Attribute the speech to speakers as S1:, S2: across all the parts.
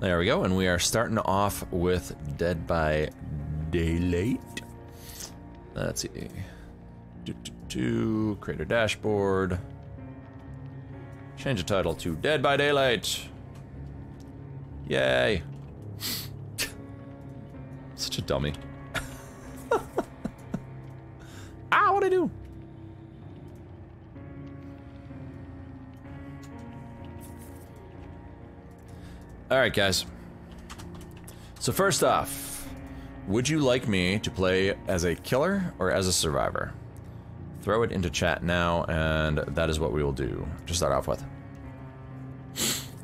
S1: There we go, and we are starting off with Dead by Daylight. Let's see. Do, do, do, create a dashboard. Change the title to Dead by Daylight. Yay. Such a dummy. Alright, guys. So first off, would you like me to play as a killer or as a survivor? Throw it into chat now, and that is what we will do to start off with.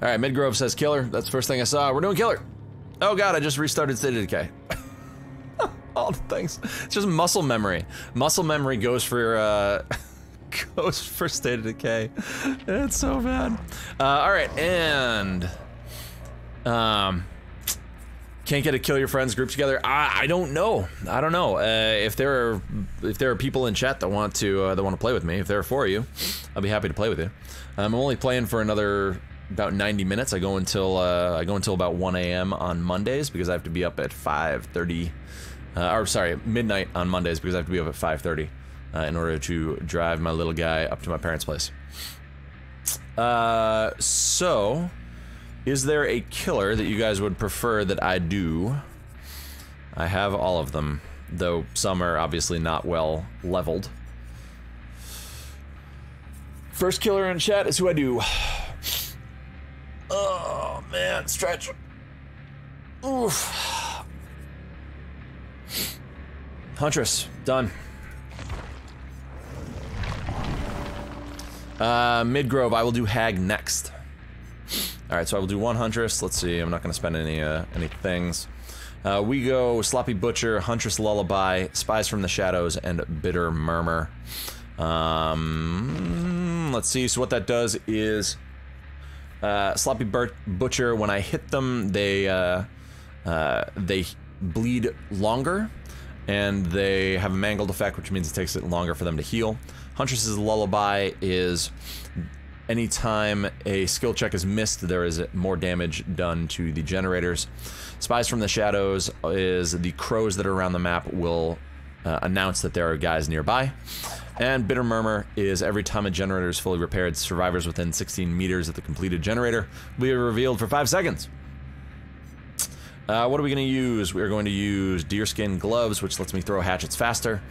S1: Alright, Midgrove says killer. That's the first thing I saw. We're doing killer. Oh god, I just restarted State of Decay. All the things. It's just muscle memory. Muscle memory goes for, uh, goes for State of Decay. It's so bad. Uh, alright, and... Um, can't get a kill your friends group together. I, I don't know. I don't know. Uh, if there are if there are people in chat that want to uh, that want to play with me, if they're for you, I'll be happy to play with you. Um, I'm only playing for another about 90 minutes. I go until uh, I go until about 1 a.m. on Mondays because I have to be up at 5:30. Uh, or sorry, midnight on Mondays because I have to be up at 5:30 uh, in order to drive my little guy up to my parents' place. Uh, so. Is there a killer that you guys would prefer that I do? I have all of them, though some are obviously not well leveled. First killer in chat is who I do. Oh, man, stretch. Oof. Huntress, done. Uh, Midgrove, I will do Hag next. All right, so I will do one Huntress. Let's see. I'm not going to spend any uh, any things. Uh, we go Sloppy Butcher, Huntress Lullaby, Spies from the Shadows, and Bitter Murmur. Um, let's see. So what that does is uh, Sloppy Butcher. When I hit them, they uh, uh, they bleed longer, and they have a mangled effect, which means it takes it longer for them to heal. Huntress's Lullaby is Anytime a skill check is missed, there is more damage done to the generators. Spies from the Shadows is the crows that are around the map will uh, announce that there are guys nearby. And Bitter Murmur is every time a generator is fully repaired, survivors within 16 meters of the completed generator will be revealed for 5 seconds. Uh, what are we going to use? We are going to use Deerskin Gloves, which lets me throw hatchets faster,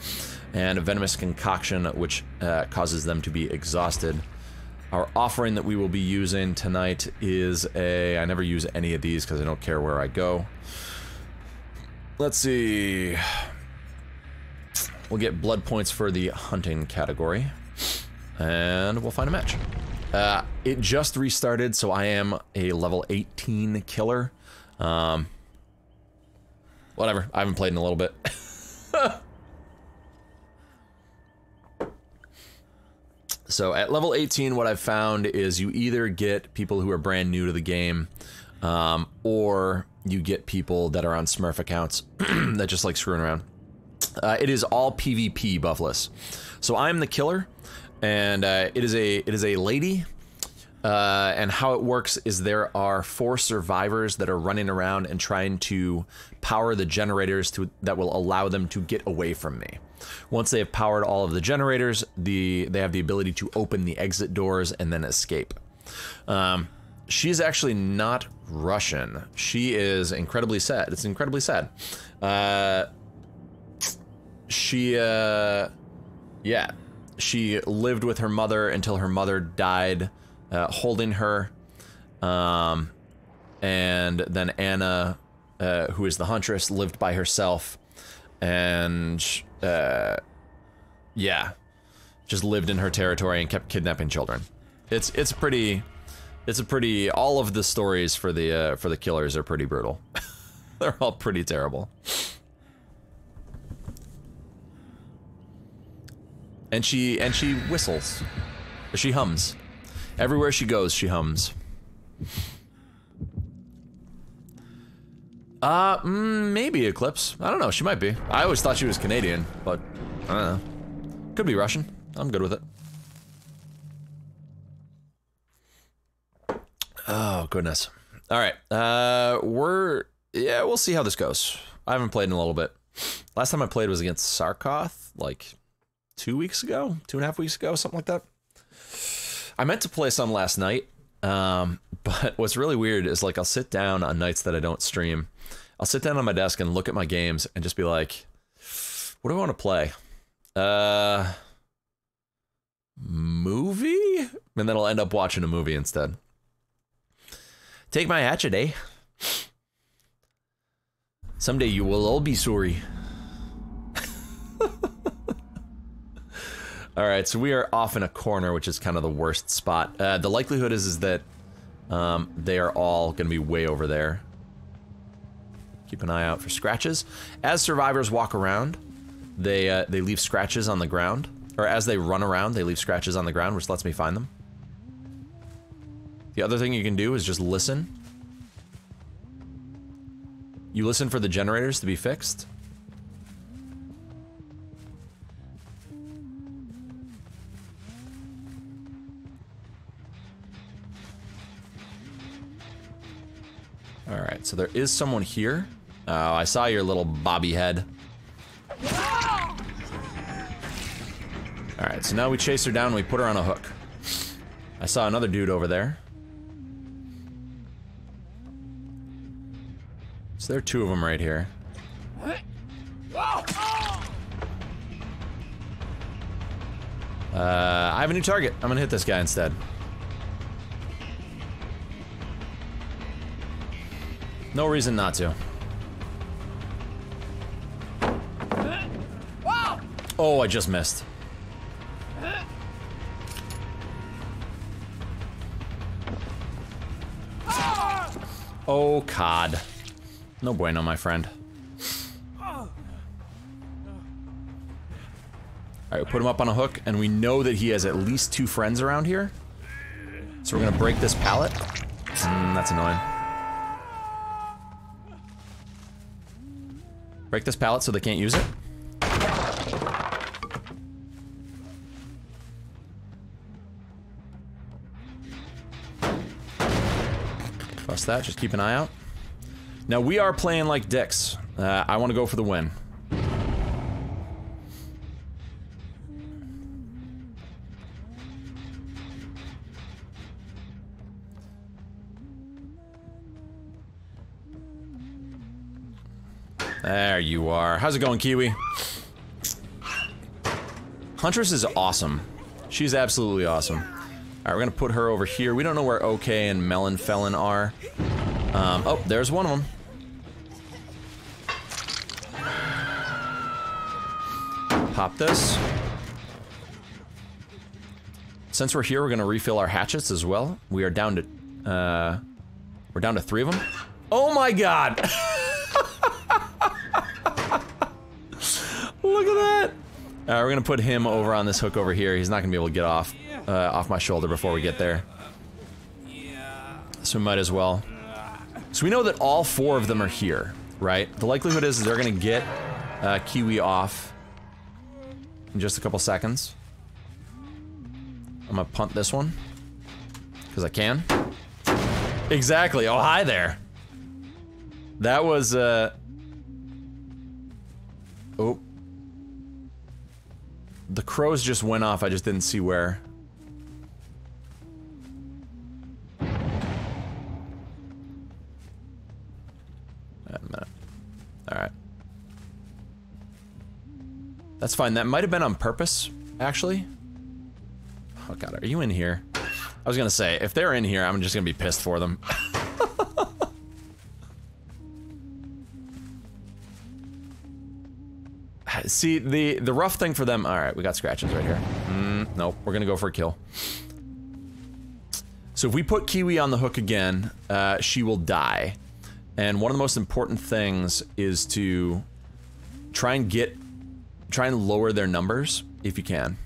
S1: and a Venomous Concoction, which uh, causes them to be exhausted. Our offering that we will be using tonight is a... I never use any of these because I don't care where I go. Let's see... We'll get blood points for the hunting category. And we'll find a match. Uh, it just restarted, so I am a level 18 killer. Um, whatever, I haven't played in a little bit. So at level 18, what I've found is you either get people who are brand new to the game, um, or you get people that are on Smurf accounts that just like screwing around. Uh, it is all PvP buffless. So I'm the killer, and uh, it is a it is a lady. Uh, and how it works is there are four survivors that are running around and trying to power the generators to that will allow them to get away from me. Once they have powered all of the generators, the they have the ability to open the exit doors and then escape. Um, she's actually not Russian. She is incredibly sad. It's incredibly sad. Uh, she, uh, yeah, she lived with her mother until her mother died, uh, holding her. Um, and then Anna, uh, who is the huntress, lived by herself, and uh, yeah, just lived in her territory and kept kidnapping children. It's it's pretty, it's a pretty. All of the stories for the uh, for the killers are pretty brutal. They're all pretty terrible. And she and she whistles. She hums. Everywhere she goes, she hums. Uh, mm, maybe Eclipse. I don't know, she might be. I always thought she was Canadian, but I don't know. Could be Russian. I'm good with it. Oh, goodness. All right. Uh, we're yeah. We'll see how this goes. I haven't played in a little bit. Last time I played was against Sarkoth, like two weeks ago, two and a half weeks ago, something like that. I meant to play some last night, um, but what's really weird is like I'll sit down on nights that I don't stream. I'll sit down on my desk and look at my games and just be like, "What do I want to play?" Uh, movie, and then I'll end up watching a movie instead. Take my hatchet, eh? Someday you will all be sorry. all right, so we are off in a corner, which is kind of the worst spot. Uh, the likelihood is is that um, they are all going to be way over there. Keep an eye out for scratches. As survivors walk around, they uh, they leave scratches on the ground, or as they run around, they leave scratches on the ground, which lets me find them. The other thing you can do is just listen you listen for the generators to be fixed? Alright, so there is someone here. Oh, I saw your little bobby head. Alright, so now we chase her down and we put her on a hook. I saw another dude over there. So there are two of them right here. Uh, I have a new target. I'm gonna hit this guy instead. No reason not to. Oh, I just missed. Oh, COD. No bueno, my friend. Alright, we put him up on a hook, and we know that he has at least two friends around here. So we're gonna break this pallet. Mm, that's annoying. Break this pallet so they can't use it. That, just keep an eye out. Now, we are playing like dicks. Uh, I want to go for the win. There you are. How's it going, Kiwi? Huntress is awesome. She's absolutely awesome. Alright, we're gonna put her over here. We don't know where OK and Melon Felon are. Um, oh, there's one of them. Pop this. Since we're here, we're gonna refill our hatchets as well. We are down to, uh, we're down to three of them. Oh my god! Look at that! We're gonna put him over on this hook over here. He's not gonna be able to get off, uh, off my shoulder before we get there. So we might as well. So we know that all four of them are here, right? The likelihood is they're gonna get uh, Kiwi off in just a couple seconds. I'm gonna punt this one. Because I can. Exactly. Oh, hi there. That was, uh... Oh. The crows just went off. I just didn't see where. Alright. That's fine. That might have been on purpose, actually. Oh god, are you in here? I was gonna say, if they're in here, I'm just gonna be pissed for them. See, the the rough thing for them... Alright, we got scratches right here. Mm, nope, we're gonna go for a kill. So if we put Kiwi on the hook again, uh, she will die. And one of the most important things is to try and get try and lower their numbers if you can.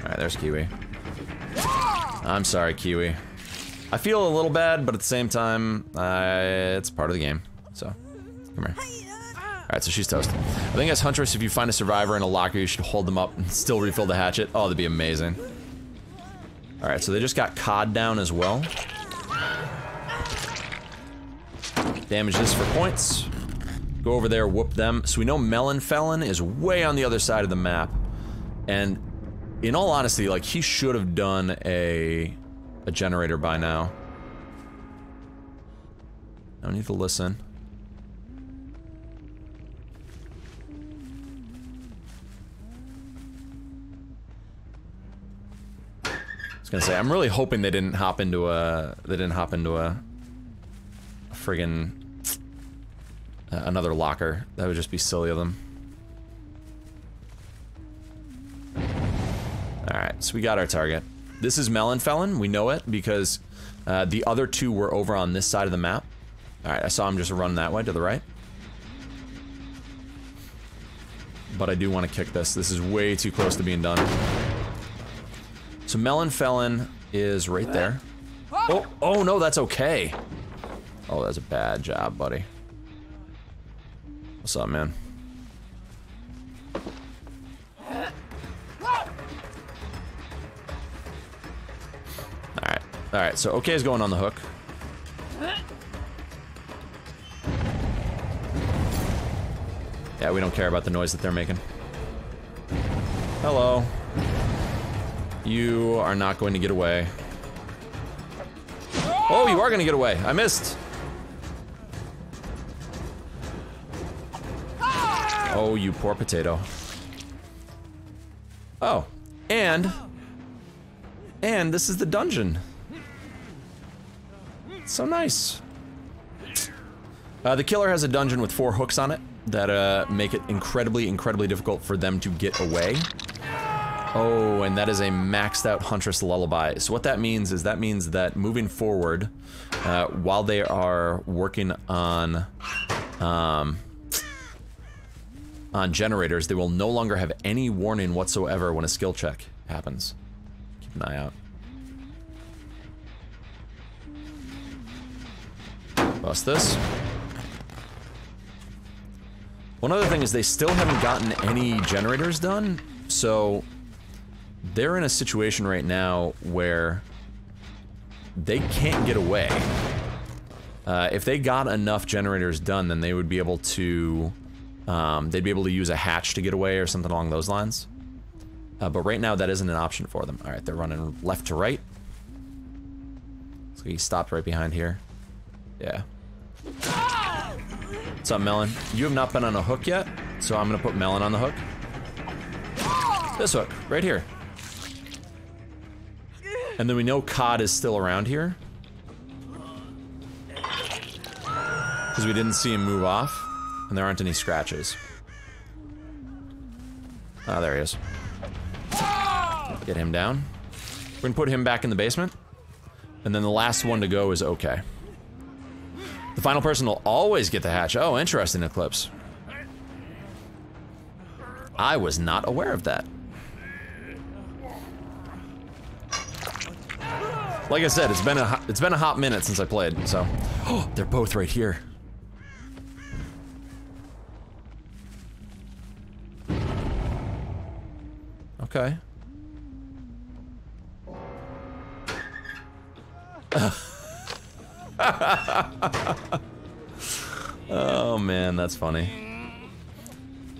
S1: Alright, there's Kiwi. I'm sorry, Kiwi. I feel a little bad, but at the same time, uh, it's part of the game. So, come here. Alright, so she's toast. I think as Huntress, if you find a survivor in a locker, you should hold them up and still refill the hatchet. Oh, that'd be amazing. Alright, so they just got COD down as well. Damage this for points. Go over there, whoop them. So we know Melon Felon is way on the other side of the map. And in all honesty, like, he should have done a, a generator by now. No need to listen. Gonna say, I'm really hoping they didn't hop into a, they didn't hop into a, a friggin' uh, another locker. That would just be silly of them. Alright, so we got our target. This is Melon Felon, we know it because uh, the other two were over on this side of the map. Alright, I saw him just run that way to the right. But I do want to kick this. This is way too close to being done. So Melon Felon is right there. Oh. oh, oh no, that's okay. Oh, that's a bad job, buddy. What's up, man? Alright. Alright, so OK is going on the hook. Yeah, we don't care about the noise that they're making. Hello. You are not going to get away. Oh, you are going to get away. I missed. Oh, you poor potato. Oh, and... And this is the dungeon. So nice. Uh, the killer has a dungeon with four hooks on it that uh, make it incredibly, incredibly difficult for them to get away. Oh, and that is a maxed out Huntress Lullaby. So what that means is that means that moving forward, uh, while they are working on, um, on generators, they will no longer have any warning whatsoever when a skill check happens. Keep an eye out. Bust this. One other thing is they still haven't gotten any generators done, so they're in a situation right now where they can't get away. Uh, if they got enough generators done, then they would be able to, um, they'd be able to use a hatch to get away or something along those lines. Uh, but right now, that isn't an option for them. All right, they're running left to right. So he stopped right behind here. Yeah. What's up, Melon? You have not been on a hook yet, so I'm gonna put Melon on the hook. This hook, right here. And then we know Cod is still around here. Because we didn't see him move off, and there aren't any scratches. Ah, oh, there he is. Get him down. We're gonna put him back in the basement. And then the last one to go is okay. The final person will always get the hatch. Oh, interesting, Eclipse. I was not aware of that. Like I said, it's been a it's been a hot minute since I played, so. Oh, they're both right here. Okay. oh man, that's funny.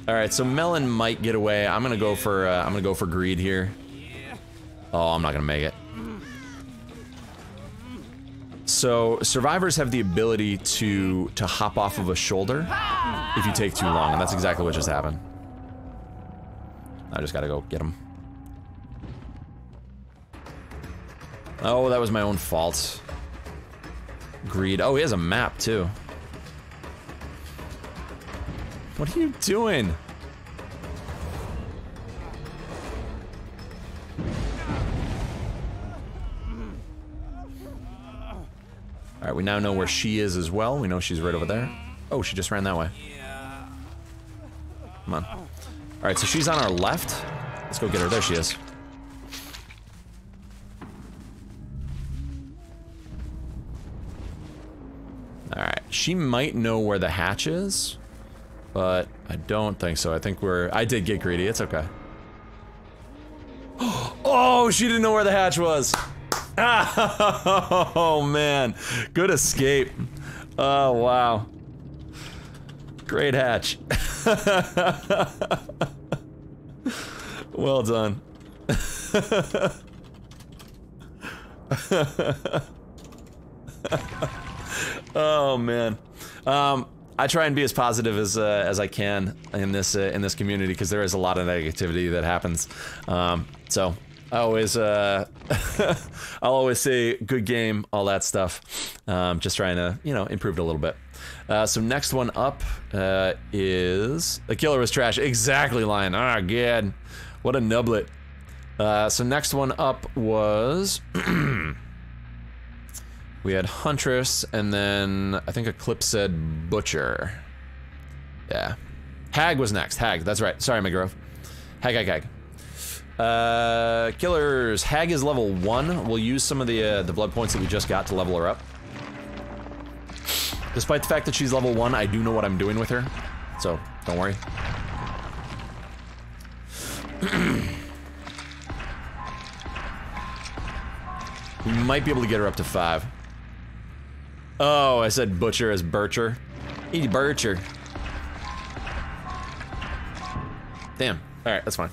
S1: All right, so Melon might get away. I'm gonna go for uh, I'm gonna go for greed here. Oh, I'm not gonna make it. So survivors have the ability to to hop off of a shoulder if you take too long, and that's exactly what just happened. I just gotta go get him. Oh, that was my own fault. Greed. Oh, he has a map, too. What are you doing? Alright, we now know where she is as well. We know she's right over there. Oh, she just ran that way. Come on. Alright, so she's on our left. Let's go get her. There she is. Alright, she might know where the hatch is, but I don't think so. I think we're... I did get greedy. It's okay. Oh, she didn't know where the hatch was. Oh, man. Good escape. Oh, wow. Great hatch. well done. oh man. Um, I try and be as positive as uh, as I can in this uh, in this community because there is a lot of negativity that happens. Um, so I always uh, I'll always say good game, all that stuff. Um, just trying to you know improve it a little bit. Uh, so next one up uh, is the killer was trash. Exactly, lion. Ah, good. What a nublet. Uh, so next one up was we had Huntress, and then I think Eclipse said Butcher. Yeah, Hag was next. Hag, that's right. Sorry, Midgrove. Hag, Hag, Hag. Uh, killers. Hag is level one. We'll use some of the uh, the blood points that we just got to level her up. Despite the fact that she's level one, I do know what I'm doing with her, so don't worry. we might be able to get her up to five. Oh, I said butcher as Bircher. Eat Bircher. Damn. Alright, that's fine.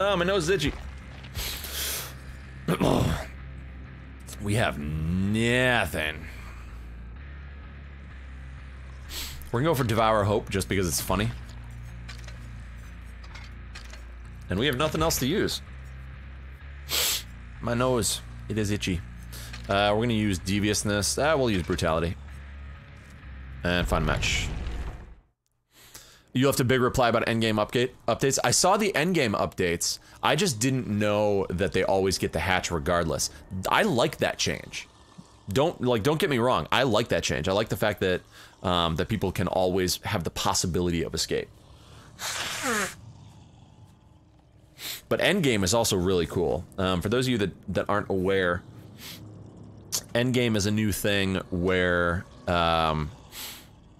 S1: Oh, my nose is itchy. we have nothing. We're gonna go for Devour Hope just because it's funny. And we have nothing else to use. My nose, it is itchy. Uh, we're gonna use Deviousness. Ah, we'll use Brutality. And Find a Match. You left a big reply about endgame update updates. I saw the endgame updates. I just didn't know that they always get the hatch regardless. I like that change. Don't like. Don't get me wrong. I like that change. I like the fact that um, that people can always have the possibility of escape. But endgame is also really cool. Um, for those of you that that aren't aware, endgame is a new thing where um,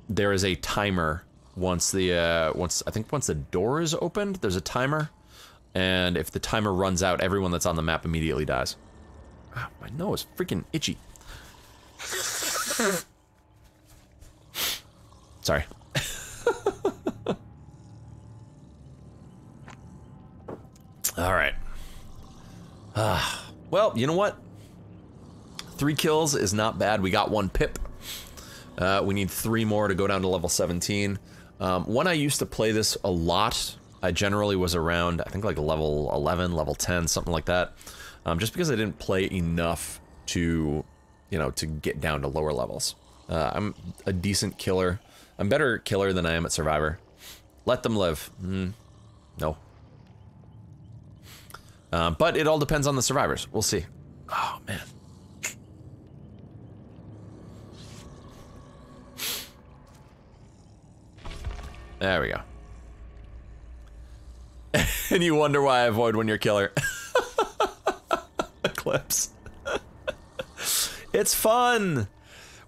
S1: there is a timer once the uh, once I think once the door is opened, there's a timer, and if the timer runs out, everyone that's on the map immediately dies. Ah, my nose freaking itchy. Sorry. All right. Uh, well, you know what? Three kills is not bad. We got one pip. Uh, we need three more to go down to level 17. Um, when I used to play this a lot, I generally was around, I think like level 11, level 10, something like that. Um, just because I didn't play enough to, you know, to get down to lower levels. Uh, I'm a decent killer. I'm better killer than I am at Survivor. Let them live. Mm, no. Um, but it all depends on the survivors. We'll see. Oh, man. There we go. and you wonder why I avoid when you're killer. Eclipse. it's fun.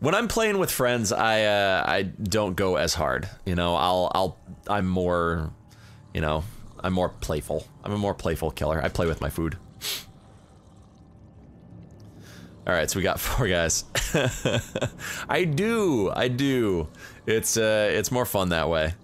S1: When I'm playing with friends, I uh, I don't go as hard. You know, I'll I'll I'm more, you know, I'm more playful. I'm a more playful killer. I play with my food. All right, so we got four guys. I do, I do. It's uh, it's more fun that way.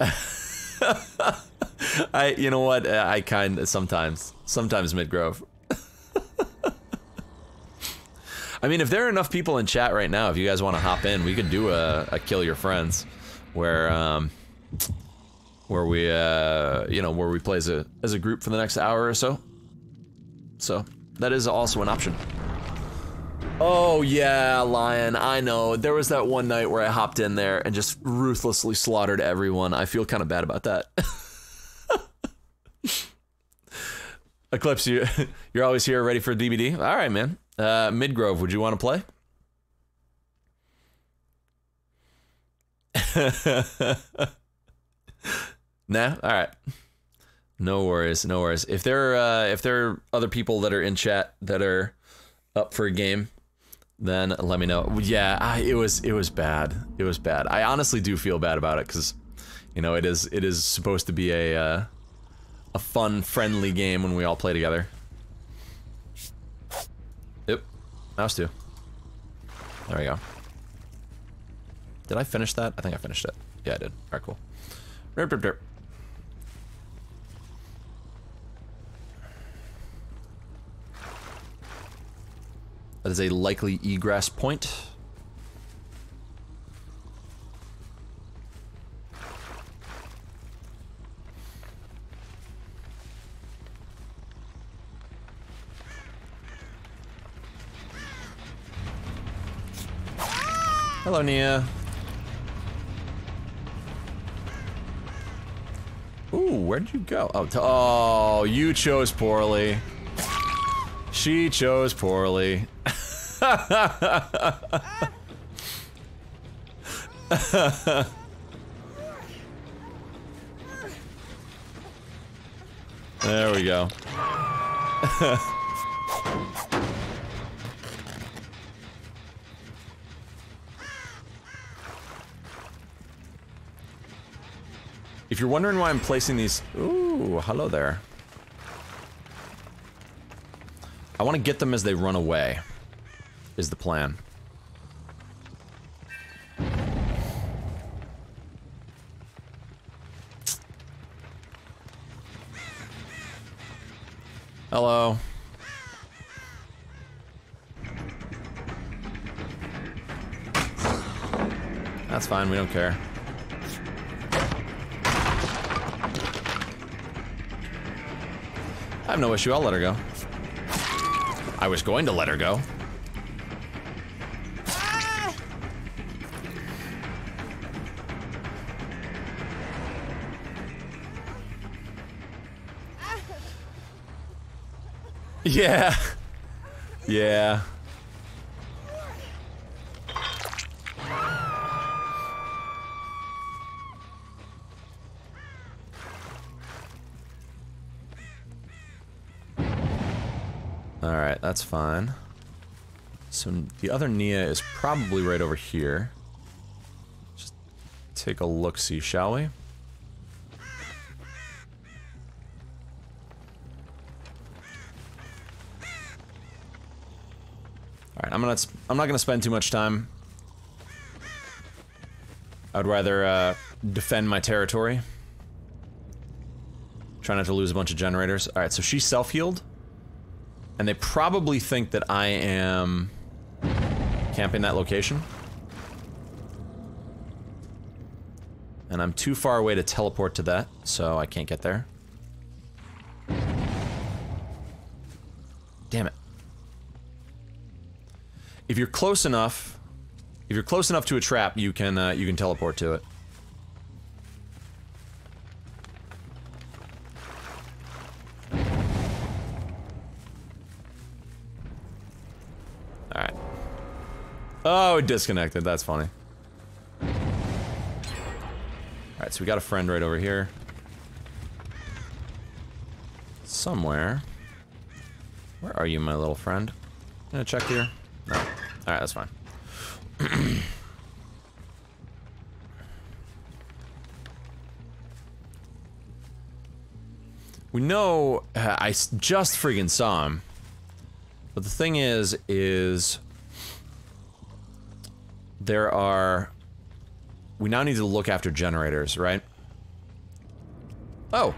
S1: I, you know what? I kind of sometimes, sometimes Midgrove. I mean, if there are enough people in chat right now, if you guys want to hop in, we could do a, a kill your friends, where um, where we uh, you know, where we play as a as a group for the next hour or so. So that is also an option. Oh yeah, Lion, I know. There was that one night where I hopped in there and just ruthlessly slaughtered everyone. I feel kind of bad about that. Eclipse, you, you're always here ready for DBD. All right, man. Uh, Midgrove, would you want to play? nah? All right. No worries, no worries. If there, uh, if there are other people that are in chat that are up for a game, then let me know. Yeah, I, it was it was bad. It was bad. I honestly do feel bad about it because, you know, it is it is supposed to be a uh, a fun, friendly game when we all play together. Yep. Mouse too. There we go. Did I finish that? I think I finished it. Yeah, I did. Alright, cool. Derp, derp, derp. That is a likely egress point. Hello, Nia. Ooh, where'd you go? Oh, oh, you chose poorly. She chose poorly. there we go. If you're wondering why I'm placing these... Ooh, hello there. I want to get them as they run away, is the plan. Hello. That's fine, we don't care. I have no issue, I'll let her go. I was going to let her go. Yeah. Yeah. Alright, that's fine. So the other Nia is probably right over here. Just take a look-see, shall we? Alright, I'm gonna I'm not gonna spend too much time. I'd rather uh, defend my territory. Try not to lose a bunch of generators. Alright, so she self-healed. And they probably think that I am camping that location. And I'm too far away to teleport to that, so I can't get there. Damn it. If you're close enough, if you're close enough to a trap, you can uh, you can teleport to it. Disconnected. That's funny. Alright, so we got a friend right over here. Somewhere. Where are you, my little friend? Gonna check here? No. Alright, that's fine. we know... Uh, I just friggin' saw him. But the thing is, is... There are... We now need to look after generators, right? Oh!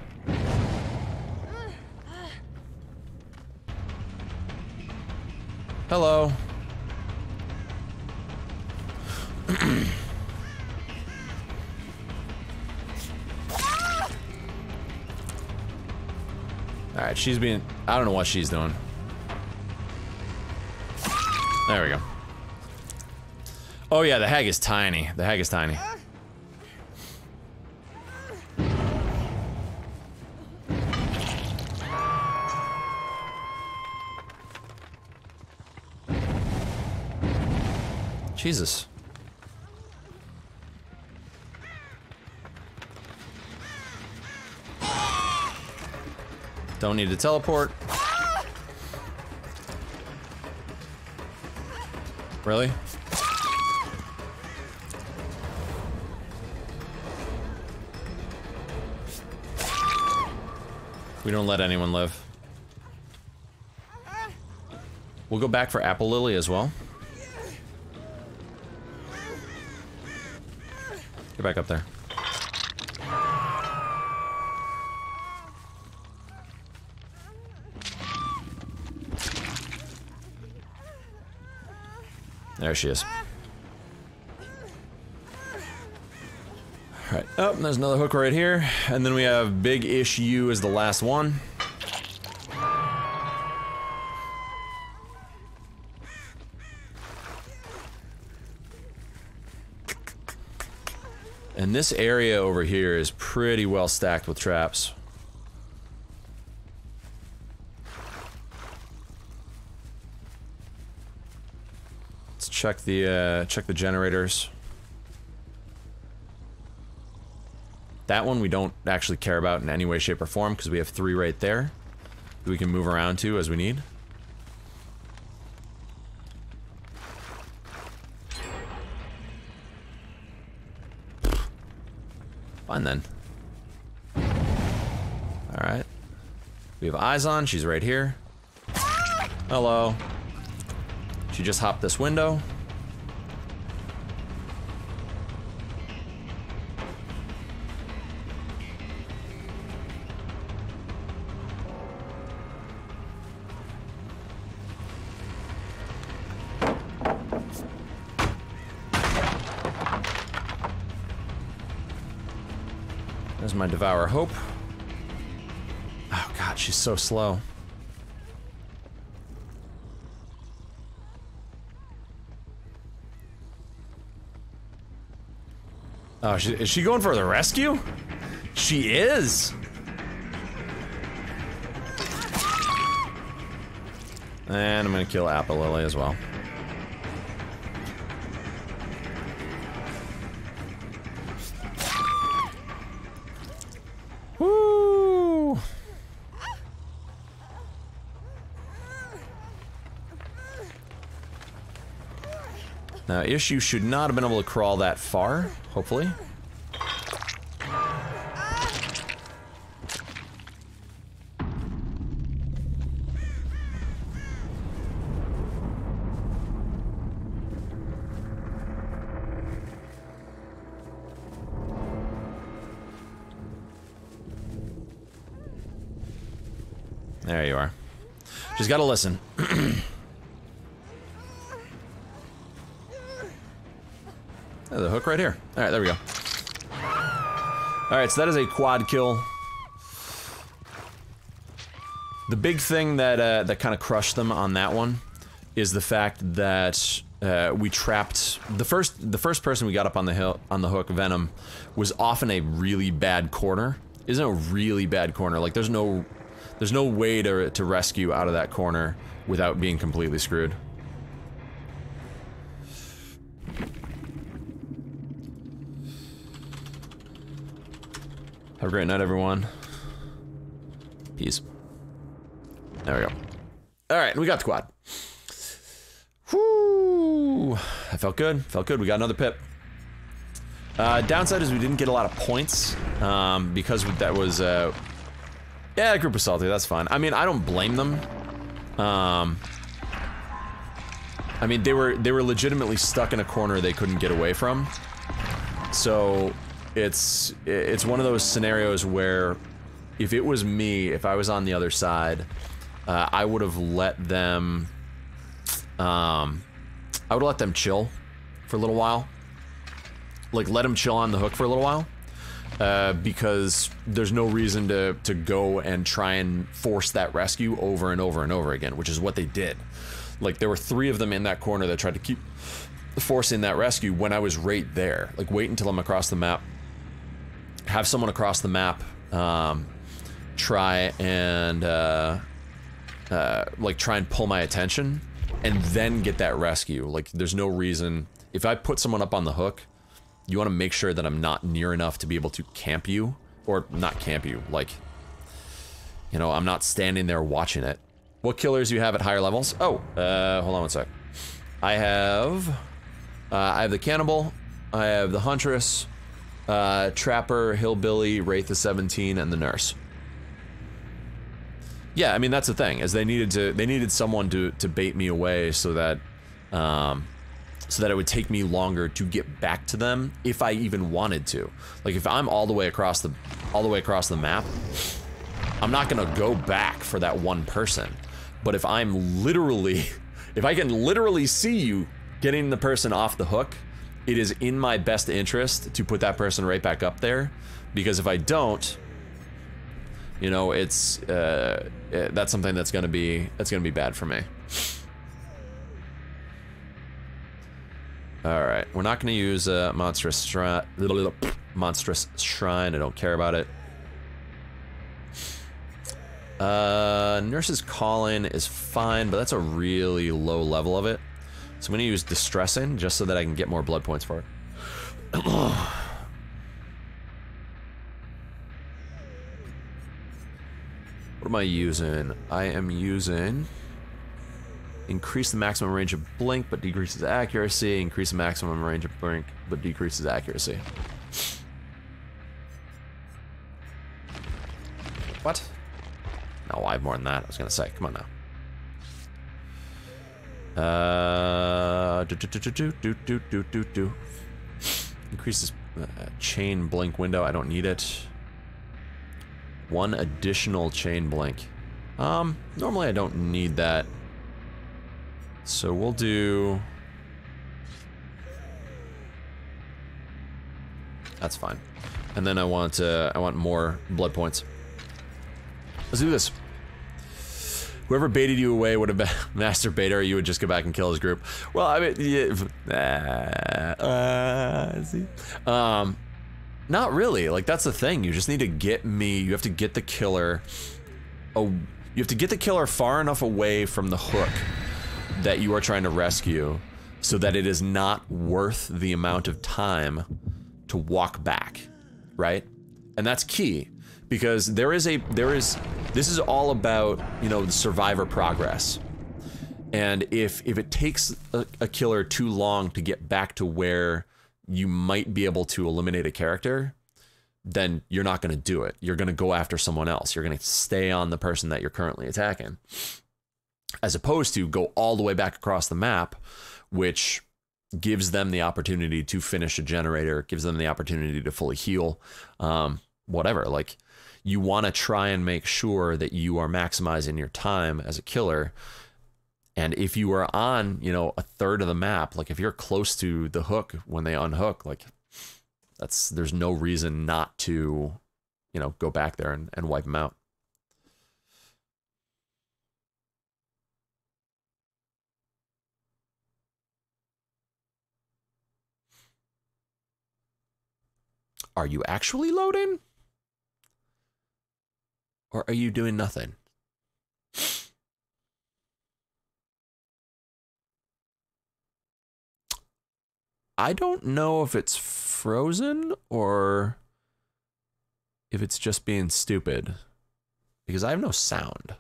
S1: Hello. Alright, she's being... I don't know what she's doing. There we go. Oh yeah, the hag is tiny. The hag is tiny. Jesus. Don't need to teleport. Really? We don't let anyone live. We'll go back for Apple Lily as well. Get back up there. There she is. Alright, oh, there's another hook right here. And then we have Big Ish U as the last one. And this area over here is pretty well stacked with traps. Let's check the uh, check the generators. That one we don't actually care about in any way, shape, or form because we have three right there that we can move around to as we need. Fine then. Alright. We have eyes on, she's right here. Hello. She just hopped this window. Devour Hope. Oh god, she's so slow. Oh, she, is she going for the rescue? She is! And I'm gonna kill Apple Lily as well. Now, Issue should not have been able to crawl that far, hopefully. There you are. She's got to listen. All right, there we go. All right, so that is a quad kill. The big thing that uh, that kind of crushed them on that one is the fact that uh, we trapped the first the first person we got up on the hill on the hook Venom was often a really bad corner. Isn't a really bad corner. Like there's no there's no way to to rescue out of that corner without being completely screwed. Have a great night, everyone. Peace. There we go. All right, we got the quad. Whoo! That felt good. Felt good. We got another pip. Uh, downside is we didn't get a lot of points um, because that was. Uh, yeah, group was salty. That's fine. I mean, I don't blame them. Um, I mean, they were they were legitimately stuck in a corner they couldn't get away from. So it's it's one of those scenarios where if it was me, if I was on the other side, uh, I would have let them. Um, I would let them chill for a little while. Like let them chill on the hook for a little while, uh, because there's no reason to to go and try and force that rescue over and over and over again, which is what they did. Like there were three of them in that corner that tried to keep forcing that rescue when I was right there. Like wait until I'm across the map, have someone across the map um, try and uh, uh, like try and pull my attention and then get that rescue. Like there's no reason if I put someone up on the hook, you want to make sure that I'm not near enough to be able to camp you or not camp you. Like you know, I'm not standing there watching it. What killers you have at higher levels? Oh, uh, hold on one sec. I have, uh, I have the cannibal, I have the huntress, uh, trapper, hillbilly, wraith of 17, and the nurse. Yeah, I mean that's the thing is they needed to they needed someone to to bait me away so that um so that it would take me longer to get back to them if I even wanted to. Like if I'm all the way across the all the way across the map, I'm not to go back for that one person. But if I'm literally if I can literally see you getting the person off the hook, it is in my best interest to put that person right back up there because if I don't, you know, it's uh, uh that's something that's to be that's to be bad for me. All right, we're not to use a uh, monstrous shrine. little little Monstrous shrine. I don't care about it. Uh, nurse's calling is fine, but that's a really low level of it. So I'm going to use distressing just so that I can get more blood points for it. what am I using? I am using increase the maximum range of blink but decreases accuracy, increase the maximum range of blink but decreases accuracy. What? No, I have more than that, I was gonna say. Come on now. Uh, do do do do do do do do do. Increases uh, chain blink window. I don't need it. One additional chain blink. Um, normally I don't need that. So we'll do... That's fine. And then I want uh, I want more blood points. Let's do this. Whoever baited you away would have been Master Baiter, or you would just go back and kill his group. Well, I mean, yeah, uh, uh, see. Um, not really. Like that's the thing. You just need to get me. You have to get the killer. Oh, you have to get the killer far enough away from the hook that you are trying to rescue so that it is not worth the amount of time to walk back, right? And that's key because there is a there is this is all about, you know, the survivor progress. And if if it takes a, a killer too long to get back to where you might be able to eliminate a character, then you're not going to do it. You're going to go after someone else. You're going to stay on the person that you're currently attacking as opposed to go all the way back across the map, which gives them the opportunity to finish a generator, gives them the opportunity to fully heal, um, whatever. Like you want to try and make sure that you are maximizing your time as a killer. And if you are on, you know, a third of the map, like if you're close to the hook when they unhook, like that's there's no reason not to, you know, go back there and, and wipe them out. Are you actually loading? Or are you doing nothing? I don't know if it's frozen or if it's just being stupid because I have no sound.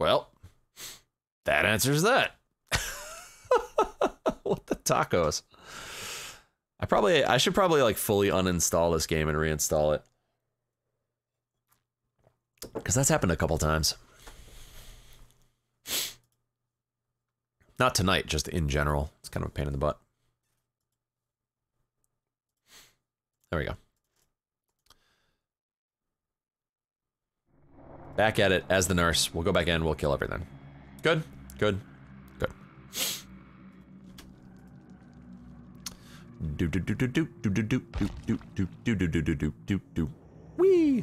S1: Well, that answers that. what the tacos? I probably I should probably like fully uninstall this game and reinstall it. Cuz that's happened a couple times. Not tonight, just in general. It's kind of a pain in the butt. There we go. Back at it as the nurse. We'll go back in. We'll kill everything. Good. Good. Good. Do do do do do do do do do do do do do do do do do. Wee.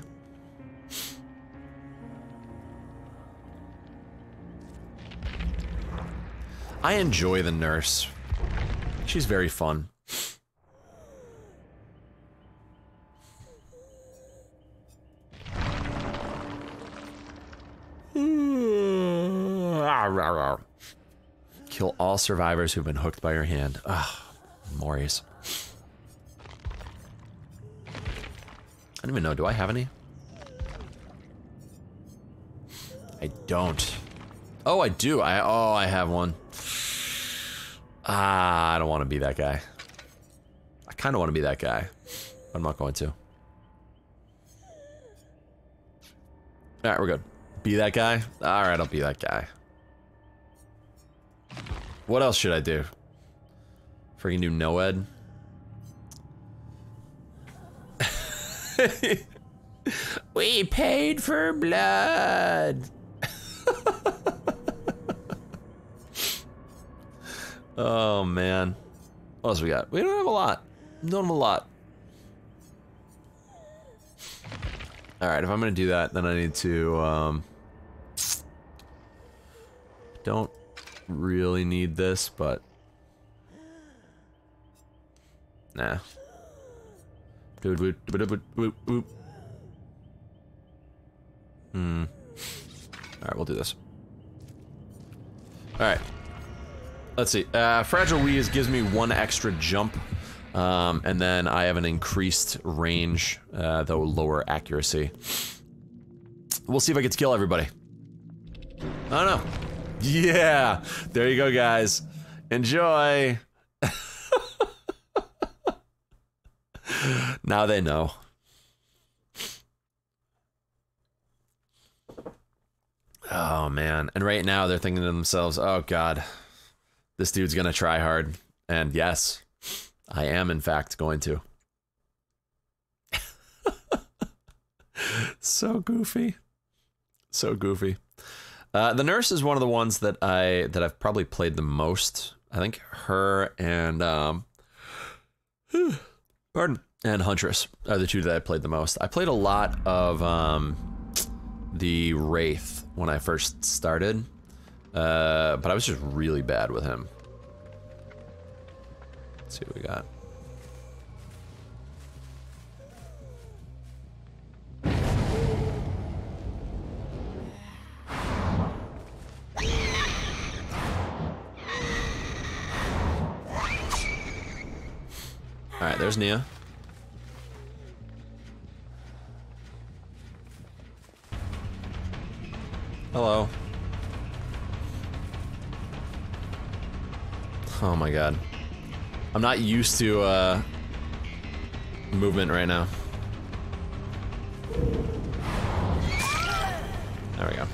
S1: I enjoy the nurse. She's very fun. Kill all survivors who've been hooked by your hand. Ugh. Mori's. I don't even know. Do I have any? I don't. Oh, I do. I oh, I have one. Ah, I don't want to be that guy. I kind of want to be that guy. I'm not going to. Alright, we're good. Be that guy? Alright, I'll be that guy. What else should I do? Freaking do NOED? we paid for blood! oh, man. What else we got? We don't have a lot. Don't have a lot. Alright, if I'm gonna do that, then I need to, um... Don't really need this, but... Nah. Hmm. Alright, we'll do this. Alright. Let's see. Uh, Fragile Wheeze gives me one extra jump. Um, and then I have an increased range, uh, though lower accuracy. We'll see if I get to kill everybody. I don't know. Yeah! There you go, guys. Enjoy! now they know. Oh, man. And right now they're thinking to themselves, oh, God, this dude's gonna try hard. And yes, I am, in fact, going to. so goofy. So goofy. Uh, the nurse is one of the ones that I that I've probably played the most. I think her and um, pardon and Huntress are the two that I played the most. I played a lot of um, the Wraith when I first started, uh, but I was just really bad with him. Let's see what we got. Alright, there's Nia. Hello. Oh my god. I'm not used to uh, movement right now. There we go.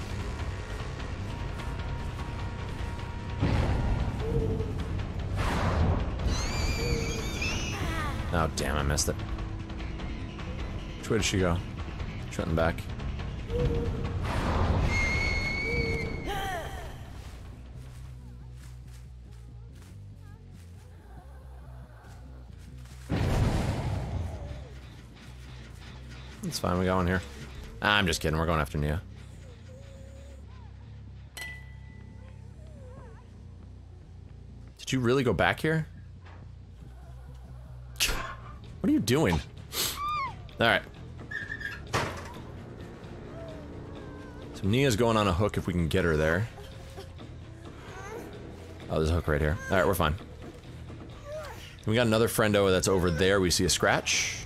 S1: Oh, damn, I missed it. Which way did she go? She went back. It's fine, we going here. Ah, I'm just kidding, we're going after Nia. Did you really go back here? What are you doing? Alright. So Nia's going on a hook if we can get her there. Oh, there's a hook right here. Alright, we're fine. We got another friendo that's over there. We see a scratch.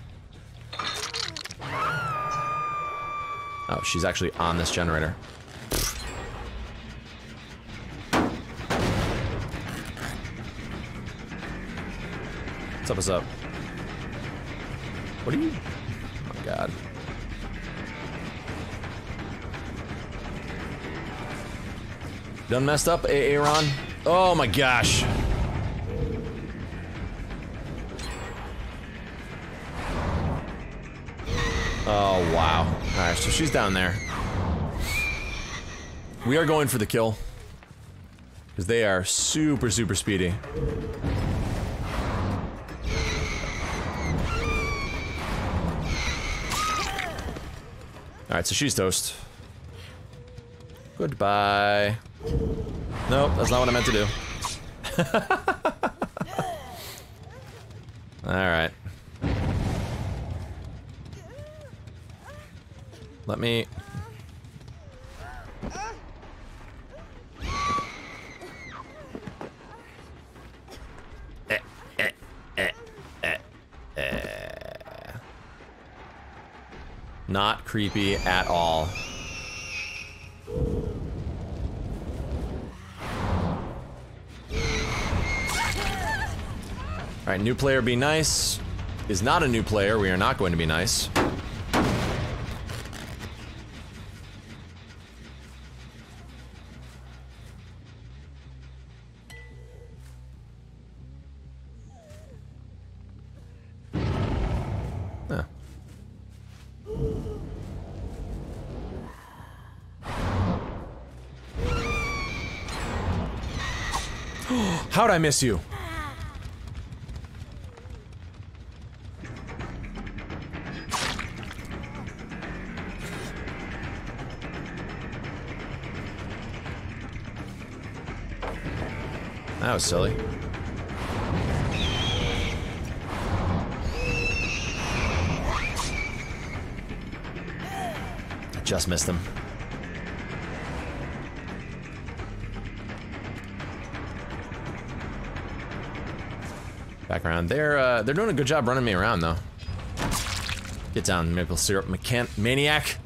S1: Oh, she's actually on this generator. What's up, what's up? What are you? Oh my god. Done messed up, Aaron? Oh my gosh. Oh, wow. Alright, so she's down there. We are going for the kill. Because they are super, super speedy. Alright, so she's toast. Goodbye. Nope, that's not what I meant to do. Alright. Let me... creepy at all. Alright, new player be nice. Is not a new player, we are not going to be nice. I miss you? That was silly. I Just missed him. Back around. They're uh, they're doing a good job running me around though. Get down, maple syrup mechan maniac.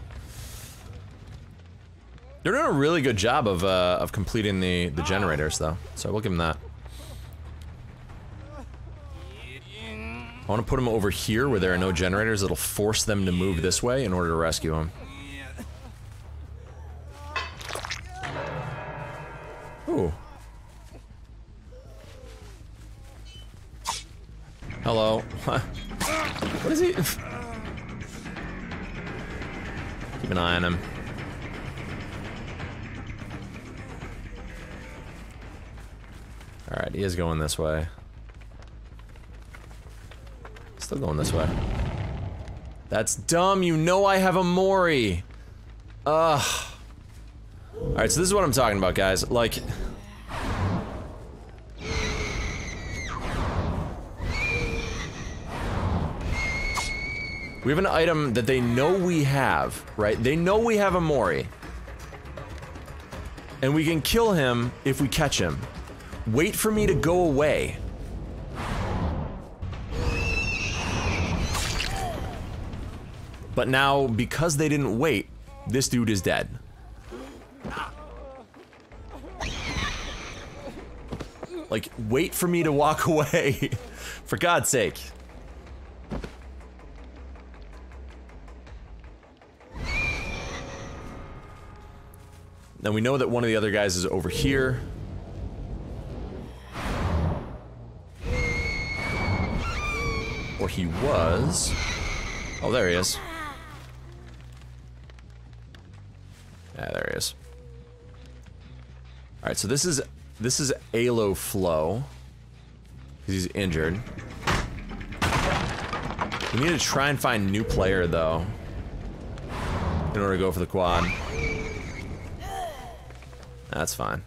S1: They're doing a really good job of uh, of completing the the generators though, so we'll give them that. I want to put them over here where there are no generators. It'll force them to move this way in order to rescue them. This way. Still going this way. That's dumb, you know I have a Mori! Ugh. Alright, so this is what I'm talking about, guys. Like... We have an item that they know we have, right? They know we have a Mori. And we can kill him if we catch him. Wait for me to go away. But now, because they didn't wait, this dude is dead. Like, wait for me to walk away. for God's sake. Now we know that one of the other guys is over here. Or he was. Oh, there he is. Yeah, there he is. Alright, so this is this is Alo Flow. Because he's injured. We need to try and find new player though. In order to go for the quad. That's fine.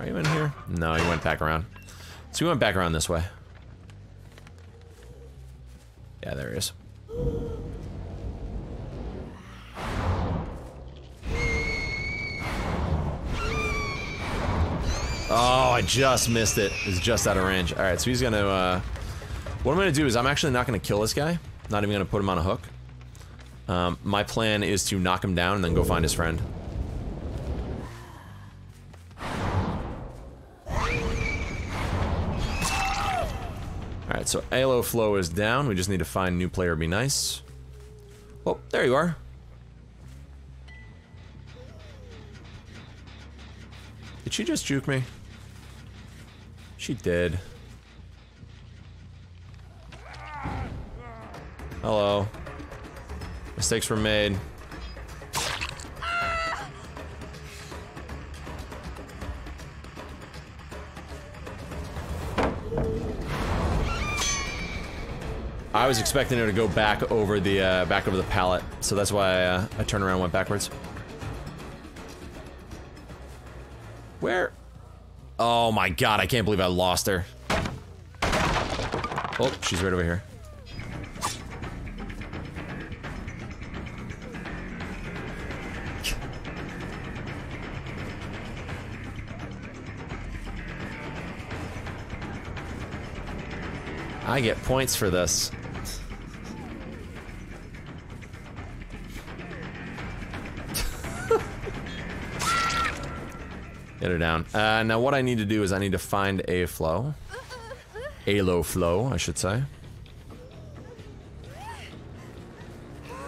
S1: Are you in here? No, he went back around. So we went back around this way. Yeah, there he is. Oh, I just missed it. It's just out of range. Alright, so he's gonna, uh... What I'm gonna do is I'm actually not gonna kill this guy. Not even gonna put him on a hook. Um, my plan is to knock him down and then go find his friend. Alright, so Alo flow is down. We just need to find new player be nice. Oh, there you are. Did she just juke me? She did. Hello. Mistakes were made. I was expecting it to go back over the uh, back over the pallet, so that's why uh, I turned around and went backwards. Where? Oh my god, I can't believe I lost her. Oh, she's right over here. I get points for this. Get her down. Uh, now what I need to do is I need to find a flow. A low flow, I should say.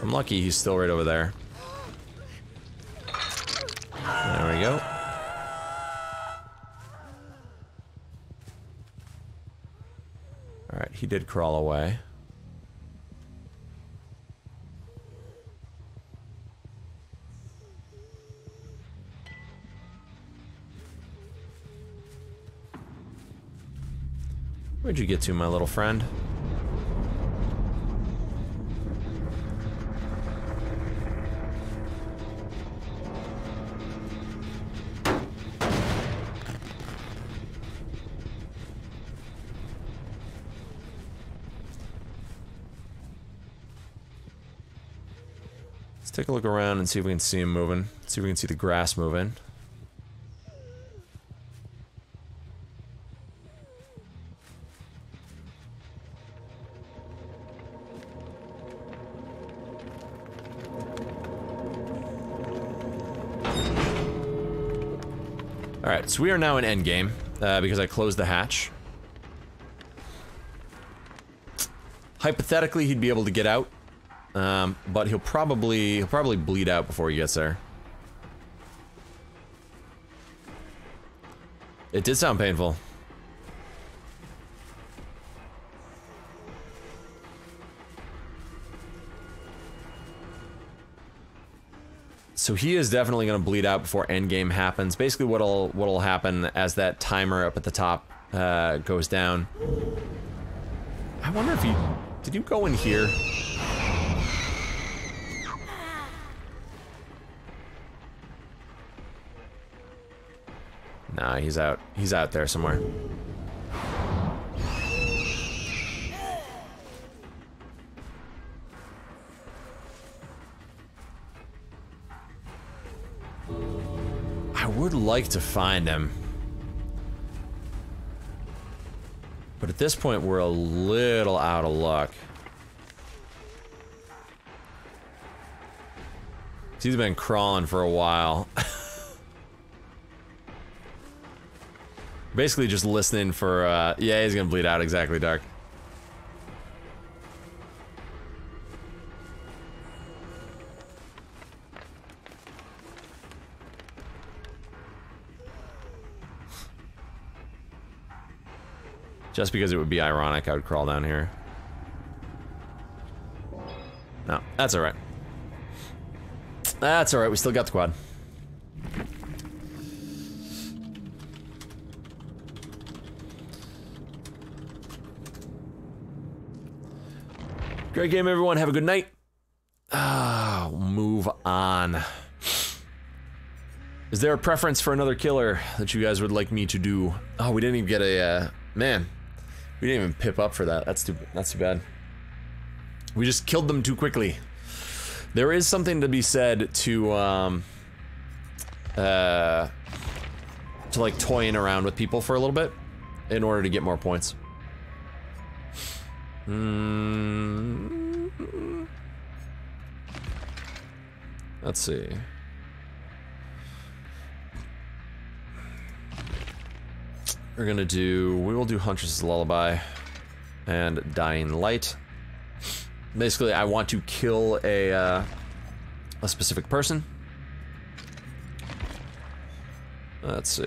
S1: I'm lucky he's still right over there. There we go. Alright, he did crawl away. Where'd you get to, my little friend? Let's take a look around and see if we can see him moving. See if we can see the grass moving. So we are now in endgame, uh, because I closed the hatch. Hypothetically, he'd be able to get out, um, but he'll probably he'll probably bleed out before he gets there. It did sound painful. So he is definitely going to bleed out before endgame happens. Basically, what'll what'll happen as that timer up at the top uh, goes down. I wonder if he did you go in here. Nah, he's out. He's out there somewhere. Would like to find him. But at this point, we're a little out of luck. He's been crawling for a while. Basically just listening for, uh, yeah, he's gonna bleed out exactly, Dark. Just because it would be ironic, I would crawl down here. No, that's alright. That's alright, we still got the quad. Great game, everyone. Have a good night. Ah, move on. Is there a preference for another killer that you guys would like me to do? Oh, we didn't even get a, uh, man. We didn't even pip up for that. That's too, that's too bad. We just killed them too quickly. There is something to be said to, um, uh, to like toying around with people for a little bit in order to get more points. Mm. Let's see. We're gonna do, we will do Huntress's Lullaby and Dying Light. Basically, I want to kill a, uh, a specific person. Let's see.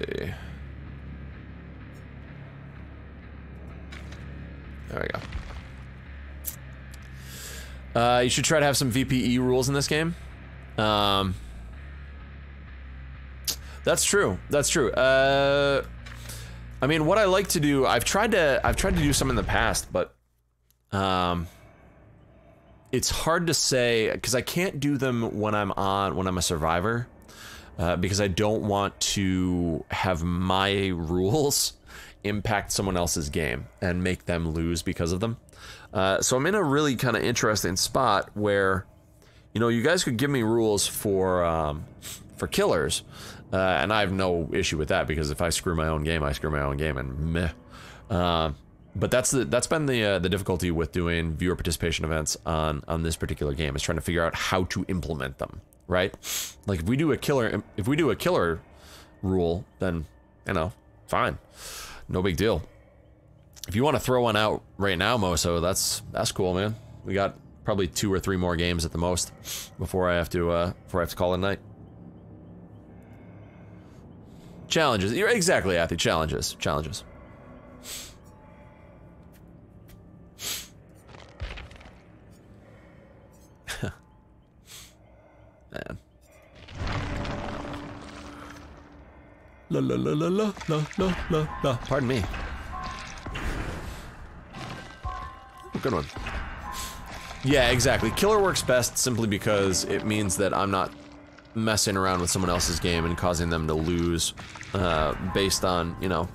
S1: There we go. Uh, you should try to have some VPE rules in this game. Um, that's true. That's true. Uh, I mean, what I like to do, I've tried to, I've tried to do some in the past, but, um, it's hard to say because I can't do them when I'm on, when I'm a survivor, uh, because I don't want to have my rules impact someone else's game and make them lose because of them. Uh, so I'm in a really kind of interesting spot where, you know, you guys could give me rules for um, for killers, uh, and I have no issue with that because if I screw my own game, I screw my own game, and meh. Uh, but that's the that's been the uh, the difficulty with doing viewer participation events on on this particular game is trying to figure out how to implement them right? Like if we do a killer if we do a killer rule then you know fine. No big deal. If you want to throw one out right now moso that's that's cool man. We got probably two or three more games at the most before i have to uh before i have to call it a night challenges you're exactly Athy. challenges challenges Man. La la la la la la la la la. Pardon me. Oh, good one. Yeah, exactly. Killer works best simply because it means that I'm not messing around with someone else's game and causing them to lose uh, based on, you know,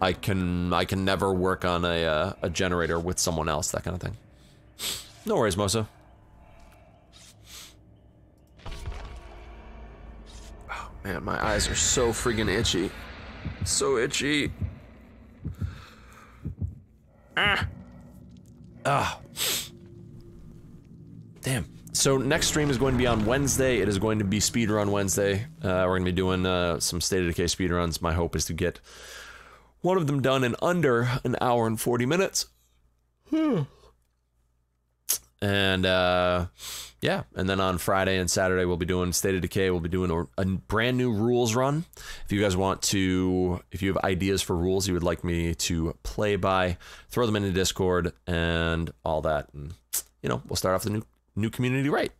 S1: I can I can never work on a, uh, a generator with someone else, that kind of thing. No worries, Mosa. Oh, Man, my eyes are so friggin' itchy. So itchy. Ah. Ah. Damn. So next stream is going to be on Wednesday. It is going to be speedrun Wednesday. Uh, we're going to be doing uh, some State of Decay speedruns. My hope is to get one of them done in under an hour and 40 minutes. Hmm. And uh, yeah, and then on Friday and Saturday we'll be doing State of Decay. We'll be doing a, a, brand new rules run. If you guys want to, if you have ideas for rules you would like me to play by, throw them into Discord and all that. And you know, we'll start off the new new community right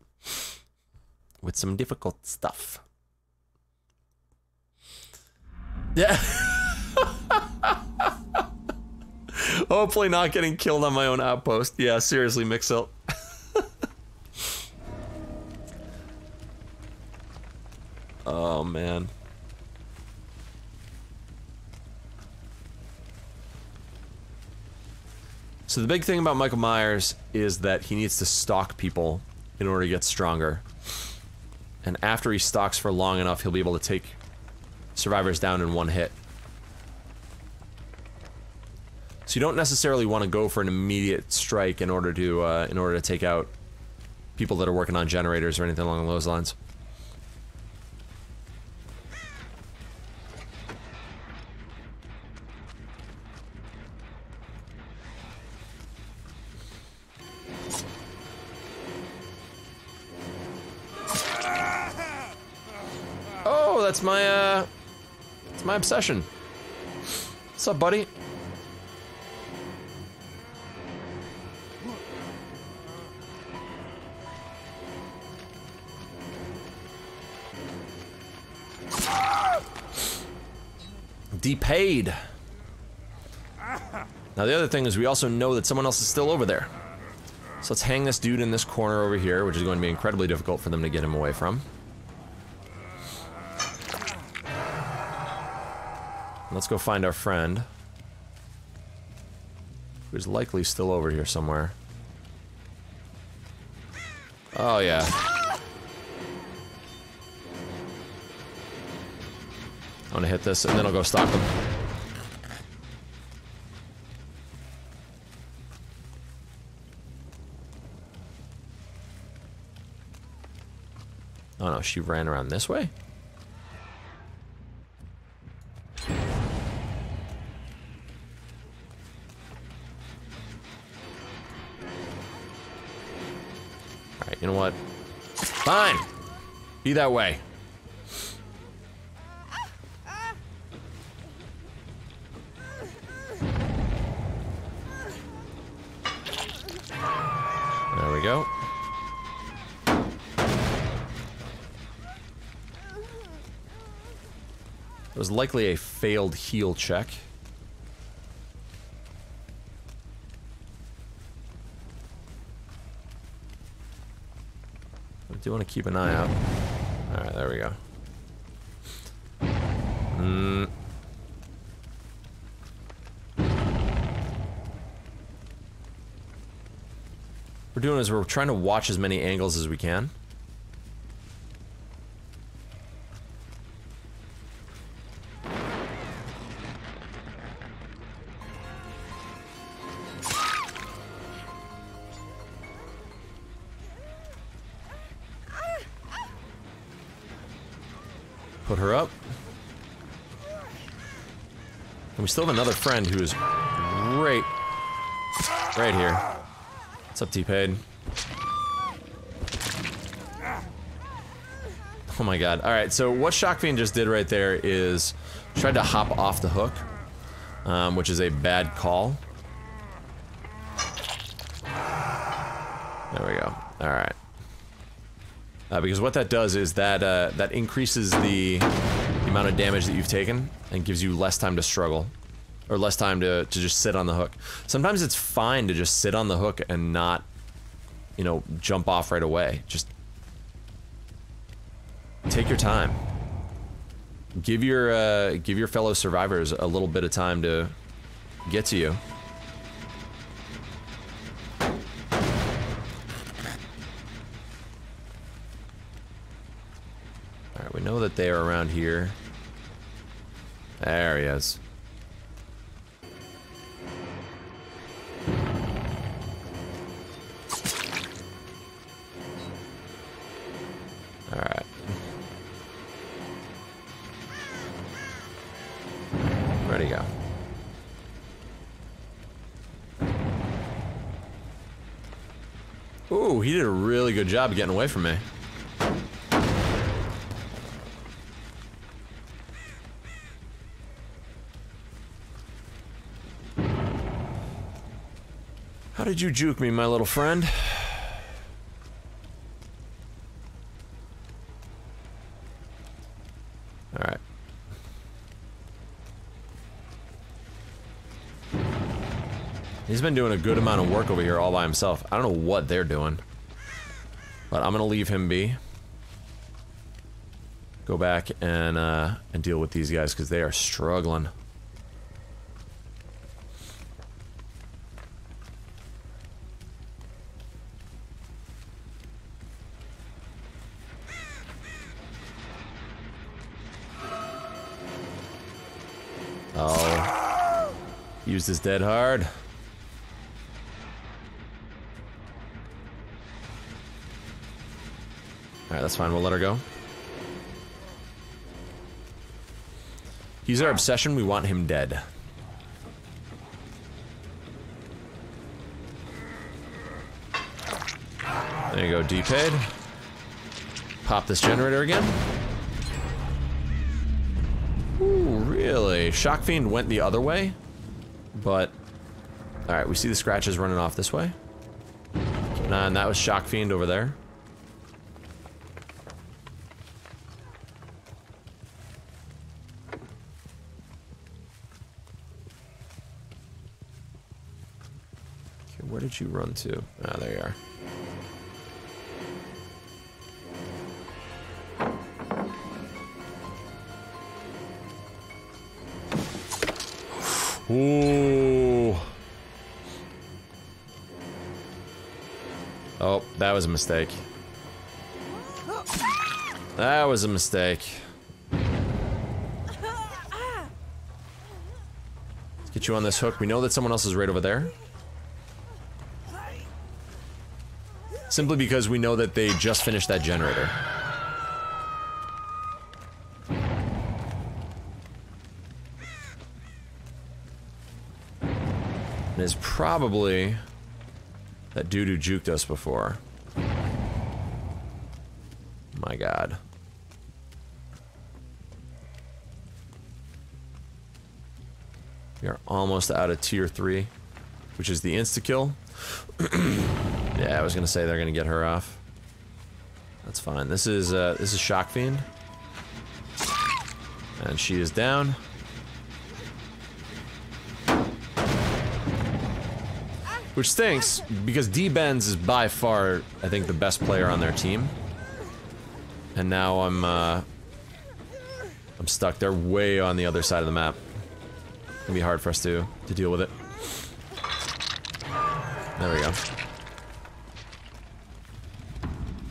S1: with some difficult stuff. Yeah. Hopefully not getting killed on my own outpost. Yeah, seriously, Mixel. oh, man. So the big thing about Michael Myers is that he needs to stalk people in order to get stronger. And after he stalks for long enough, he'll be able to take survivors down in one hit. So you don't necessarily want to go for an immediate strike in order to uh, in order to take out people that are working on generators or anything along those lines. That's my uh, that's my obsession. What's up, buddy? Depaid. Now the other thing is we also know that someone else is still over there. So let's hang this dude in this corner over here, which is going to be incredibly difficult for them to get him away from. Let's go find our friend. Who's likely still over here somewhere. Oh yeah. I'm gonna hit this and then I'll go stop them. Oh no, she ran around this way? That way. There we go. It was likely a failed heal check. I do want to keep an eye out. There we go. Hmm. we're doing is we're trying to watch as many angles as we can. We still have another friend who is right, right here. What's up, T-Paid? Oh my god. Alright, so what Shock Fiend just did right there is tried to hop off the hook, um, which is a bad call. There we go. Alright. Uh, because what that does is that uh, that increases the amount of damage that you've taken and gives you less time to struggle. Or less time to, to just sit on the hook. Sometimes it's fine to just sit on the hook and not, you know, jump off right away. Just take your time. Give your uh, give your fellow survivors a little bit of time to get to you. Alright, we know that they are around here. There he is. Alright. Where'd he go? Ooh, he did a really good job getting away from me. How did you juke me, my little friend? Alright. He's been doing a good amount of work over here all by himself. I don't know what they're doing. But I'm gonna leave him be. Go back and, uh, and deal with these guys because they are struggling. Used his dead hard. Alright, that's fine. We'll let her go. He's our obsession. We want him dead. There you go, D-Pad. Pop this generator again. Ooh, really? Shock Fiend went the other way, but... Alright, we see the scratches running off this way. And that was Shock Fiend over there. Okay, where did you run to? Ah, was a mistake. That was a mistake. Let's get you on this hook. We know that someone else is right over there. Simply because we know that they just finished that generator. And is probably that dude who juked us before. My god. We are almost out of tier 3, which is the insta-kill. yeah, I was gonna say they're gonna get her off. That's fine. This is, uh, this is Shock Fiend. And she is down. Which stinks, because D-Benz is by far, I think, the best player on their team. And now I'm, uh... I'm stuck. They're way on the other side of the map. It's gonna be hard for us to, to deal with it. There we go.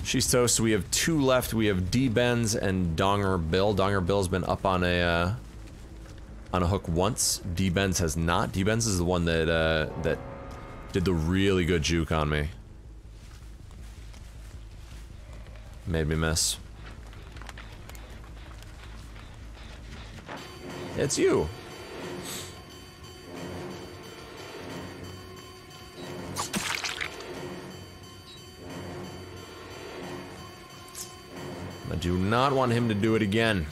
S1: She's toast. We have two left. We have D-Benz and Donger Bill. Donger Bill's been up on a, uh, on a hook once. D-Benz has not. D-Benz is the one that, uh, that did the really good juke on me. Made me miss. It's you. I do not want him to do it again.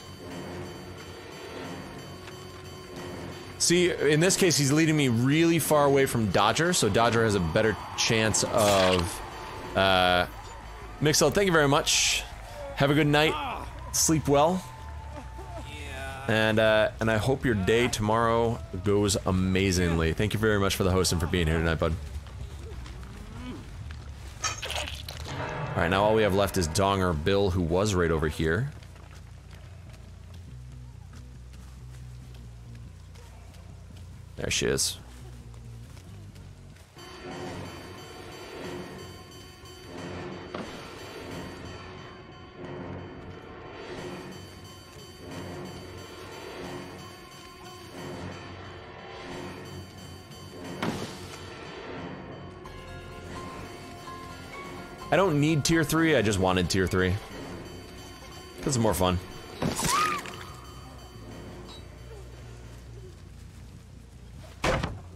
S1: See, in this case, he's leading me really far away from Dodger, so Dodger has a better chance of... Uh, Mixel, thank you very much. Have a good night. Sleep well. And, uh, and I hope your day tomorrow goes amazingly. Thank you very much for the host and for being here tonight, bud. Alright, now all we have left is Donger Bill, who was right over here. There she is. I don't need tier 3, I just wanted tier 3. Because it's more fun.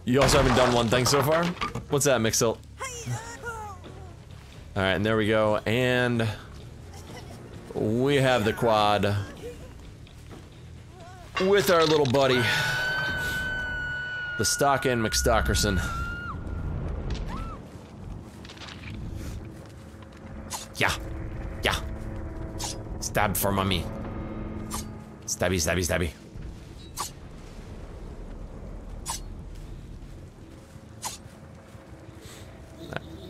S1: You also haven't done one thing so far? What's that, Mixel? Alright, and there we go, and... We have the quad. With our little buddy. The Stock and McStockerson. Yeah. Yeah. Stab for mummy. Stabby, stabby, stabby.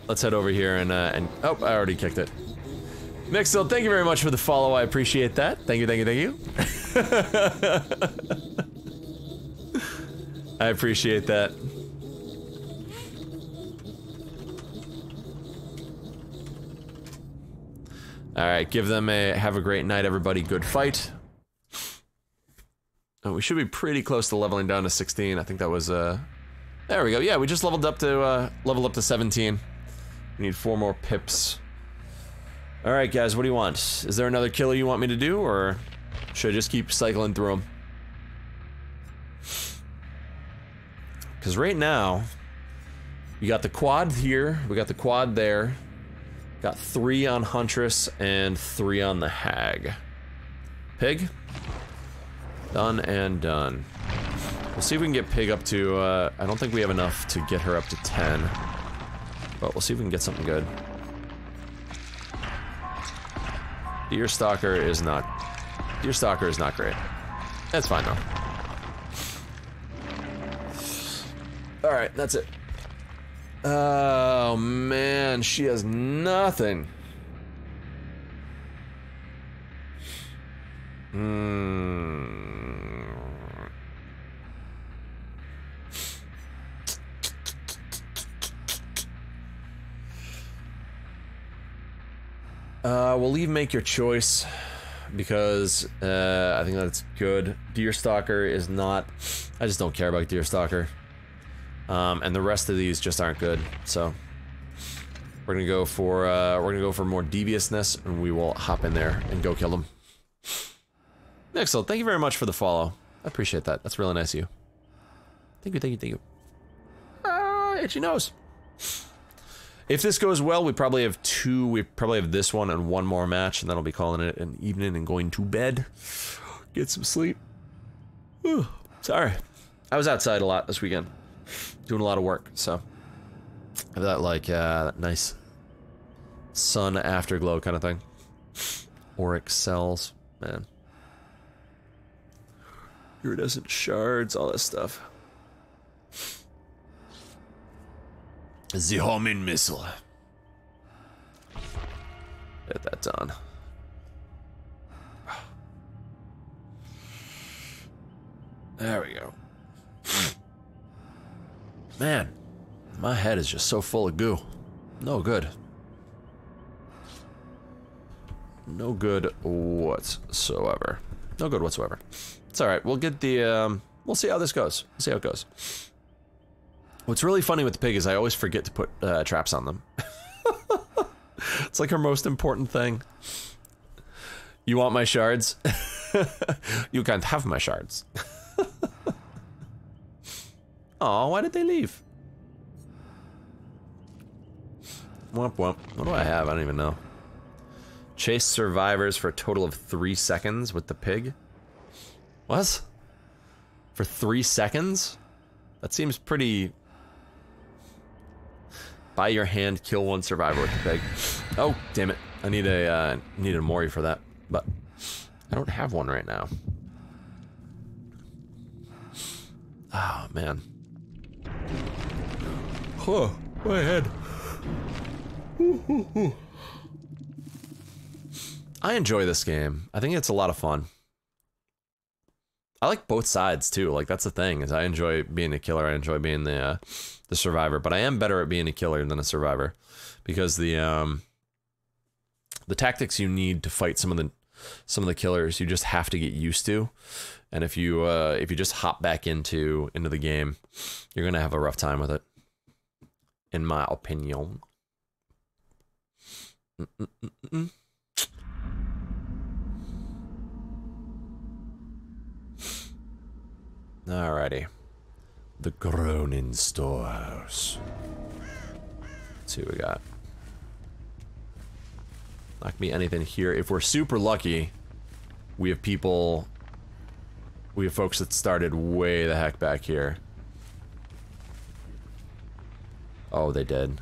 S1: Let's head over here and, uh, and, oh, I already kicked it. Mixel, thank you very much for the follow, I appreciate that. Thank you, thank you, thank you. I appreciate that. Alright, give them a have a great night, everybody. Good fight. Oh, we should be pretty close to leveling down to 16. I think that was, uh... There we go. Yeah, we just leveled up to, uh, leveled up to 17. We need four more pips. Alright, guys, what do you want? Is there another killer you want me to do, or should I just keep cycling through them? Because right now, we got the quad here, we got the quad there, got three on Huntress and three on the Hag. Pig? Done and done. We'll see if we can get Pig up to, uh, I don't think we have enough to get her up to 10. But we'll see if we can get something good. Deer Stalker is not... Deer Stalker is not great. That's fine, though. Alright, that's it. Oh, man, she has nothing. Hmm... Uh, we'll leave make your choice because uh, I think that's good. Deerstalker is not. I just don't care about Deerstalker. Um, and the rest of these just aren't good. So we're gonna go for uh, we're gonna go for more deviousness, and we will hop in there and go kill them. Excellent. Thank you very much for the follow. I appreciate that. That's really nice of you. Thank you. Thank you. Thank you. Ah, itchy nose. If this goes well, we probably have two. We probably have this one and one more match, and then I'll be calling it an evening and going to bed. Get some sleep. Whew. Sorry. I was outside a lot this weekend, doing a lot of work, so that like uh, that nice sun afterglow kind of thing. Auric cells, man. Iridescent shards, all this stuff. The homing missile. Get that done. There we go. Man, my head is just so full of goo. No good. No good whatsoever. No good whatsoever. It's alright, we'll get the, um, we'll see how this goes. We'll see how it goes. What's really funny with the pig is I always forget to put uh, traps on them. it's like her most important thing. You want my shards? you can't have my shards. Oh, why did they leave? Womp womp. What do I have? I don't even know. Chase survivors for a total of three seconds with the pig. What? For three seconds? That seems pretty... By your hand, kill one survivor with the pig. Oh, damn it. I need a, uh, need a Mori for that, but I don't have one right now. Oh, man. Huh, my head. I enjoy this game. I think it's a lot of fun. I like both sides too. Like that's the thing is I enjoy being a killer. I enjoy being the uh, the survivor. But I am better at being a killer than a survivor because the um the tactics you need to fight some of the some of the killers you just have to get used to. And if you uh, if you just hop back into into the game, you're gonna have a rough time with it. In my opinion. Mm -mm -mm Alrighty. The Groaning Storehouse. Let's see what we got. Not gonna be anything here. If we're super lucky, we have people... We have folks that started way the heck back here. Oh, they did.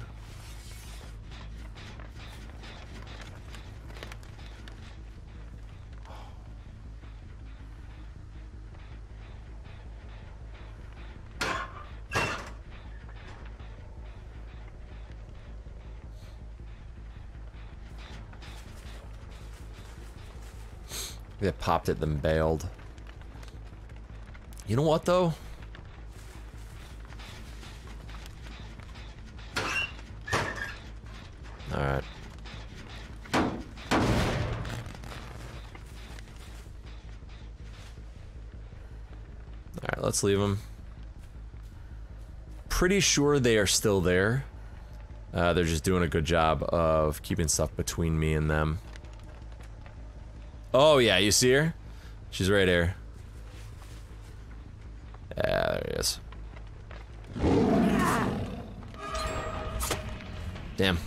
S1: They popped it, then bailed. You know what, though? Alright. Alright, let's leave them. Pretty sure they are still there. Uh, they're just doing a good job of keeping stuff between me and them. Oh, yeah, you see her? She's right here. Damn.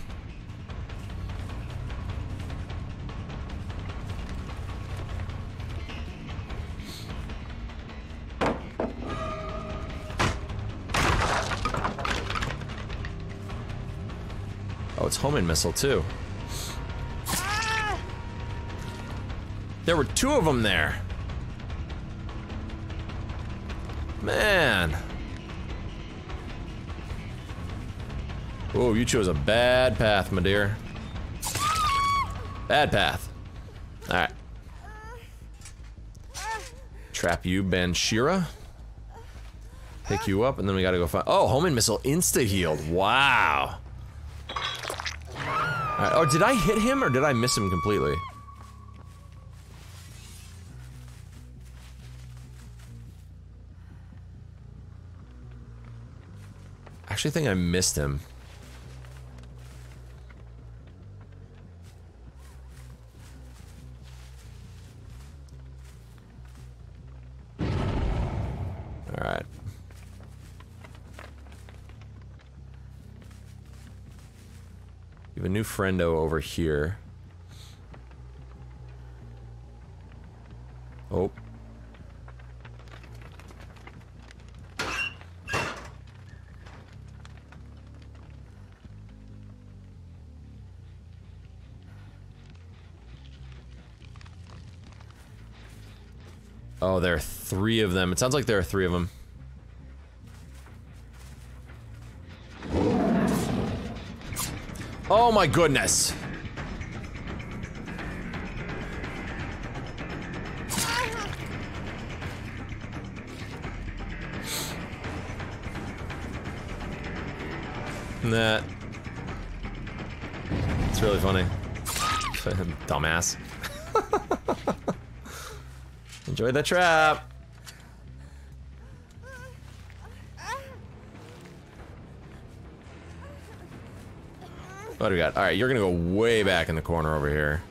S1: Oh, it's homing missile too. There were two of them there. Man. Oh, you chose a bad path, my dear. Bad path. Alright. Trap you, Banshira. Pick you up, and then we gotta go find- Oh, homing missile insta-healed. Wow. Right. Oh, did I hit him, or did I miss him completely? actually think I missed him. Friendo over here. Oh. Oh, there are three of them. It sounds like there are three of them. Oh my goodness. That. It's really funny. Dumbass. Enjoy the trap. What do we got? Alright, you're gonna go way back in the corner over here.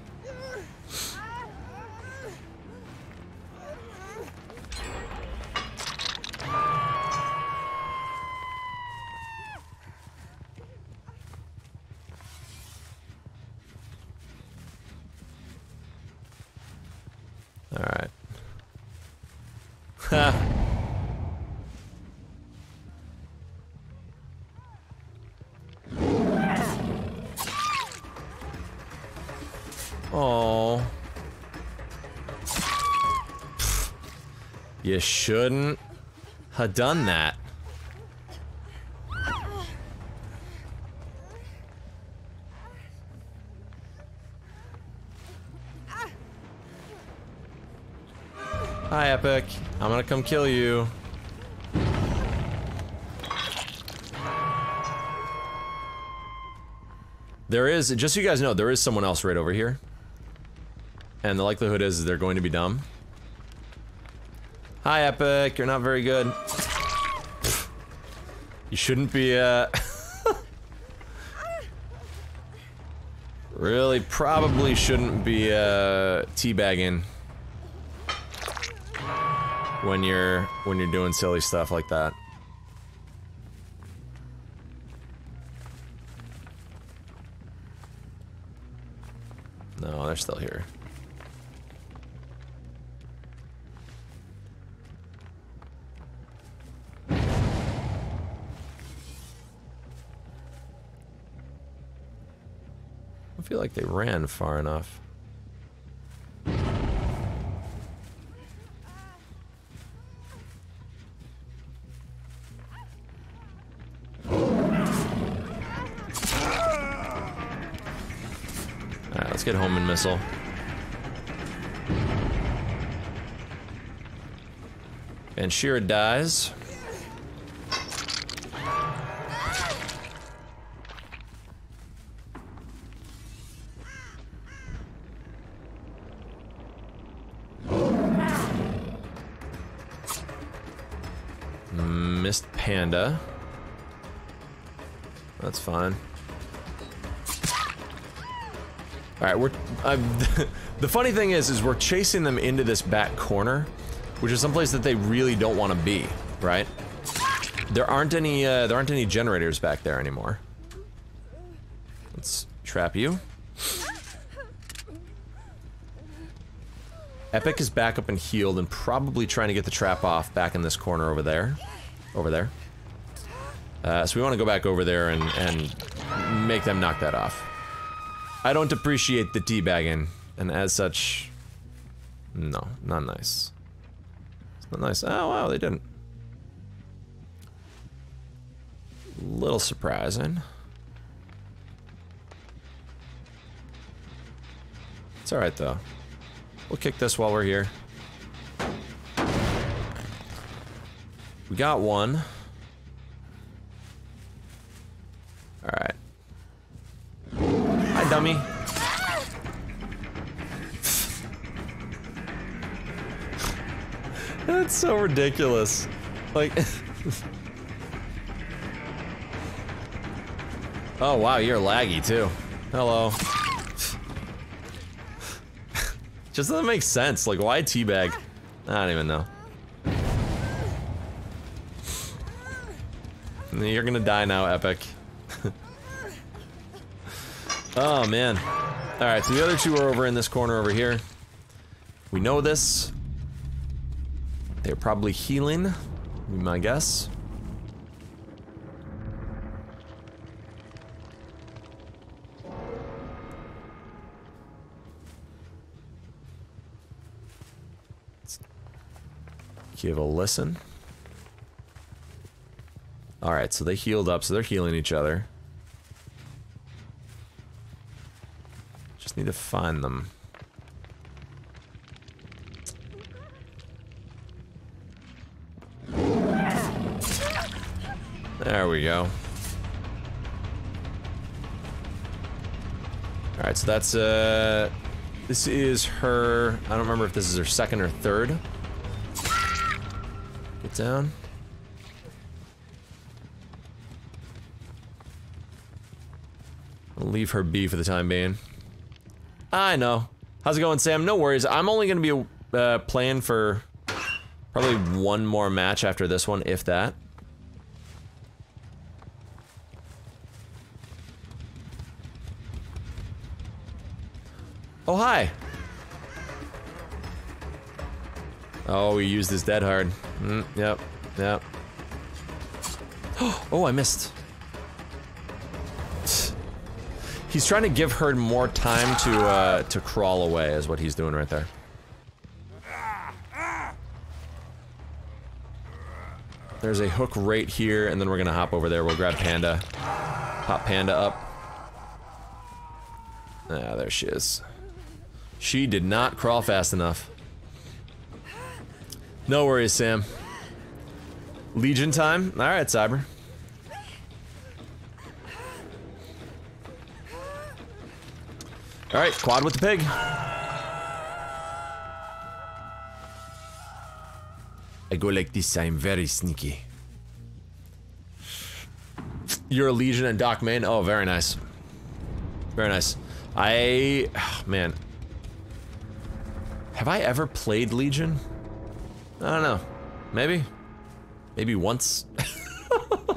S1: You shouldn't have done that. Hi, Epic. I'm gonna come kill you. There is, just so you guys know, there is someone else right over here. And the likelihood is they're going to be dumb. Hi, Epic. You're not very good. You shouldn't be, uh... really, probably shouldn't be, uh, teabagging when you're when you're doing silly stuff like that. Like they ran far enough. Alright, let's get Homing Missile. And Shira dies. Panda. That's fine. All right, we're. The funny thing is, is we're chasing them into this back corner, which is someplace that they really don't want to be, right? There aren't any. Uh, there aren't any generators back there anymore. Let's trap you. Epic is back up and healed, and probably trying to get the trap off back in this corner over there, over there. Uh, so we want to go back over there and and make them knock that off. I don't appreciate the teabagging, and as such, no, not nice. It's not nice. Oh, wow, they didn't. Little surprising. It's alright, though. We'll kick this while we're here. We got one. Alright. Hi, dummy. That's so ridiculous. Like... oh, wow, you're laggy, too. Hello. Just doesn't make sense. Like, why teabag? I don't even know. You're gonna die now, Epic. oh, man. Alright, so the other two are over in this corner over here. We know this. They're probably healing, my guess. Give a listen. Alright, so they healed up, so they're healing each other. Just need to find them. There we go. Alright, so that's, uh... This is her... I don't remember if this is her second or third. Get down. Leave her be for the time being. I know. How's it going, Sam? No worries. I'm only going to be uh, playing for probably one more match after this one, if that. Oh, hi. Oh, he used his dead hard. Mm, yep, yep. Oh, I missed. He's trying to give her more time to uh, to crawl away, is what he's doing right there. There's a hook right here, and then we're gonna hop over there. We'll grab Panda. Pop Panda up. Ah, there she is. She did not crawl fast enough. No worries, Sam. Legion time? Alright, Cyber. Alright, quad with the pig. I go like this, I'm very sneaky. You're a Legion and Doc Main? Oh, very nice. Very nice. I... Oh, man. Have I ever played Legion? I don't know. Maybe? Maybe once?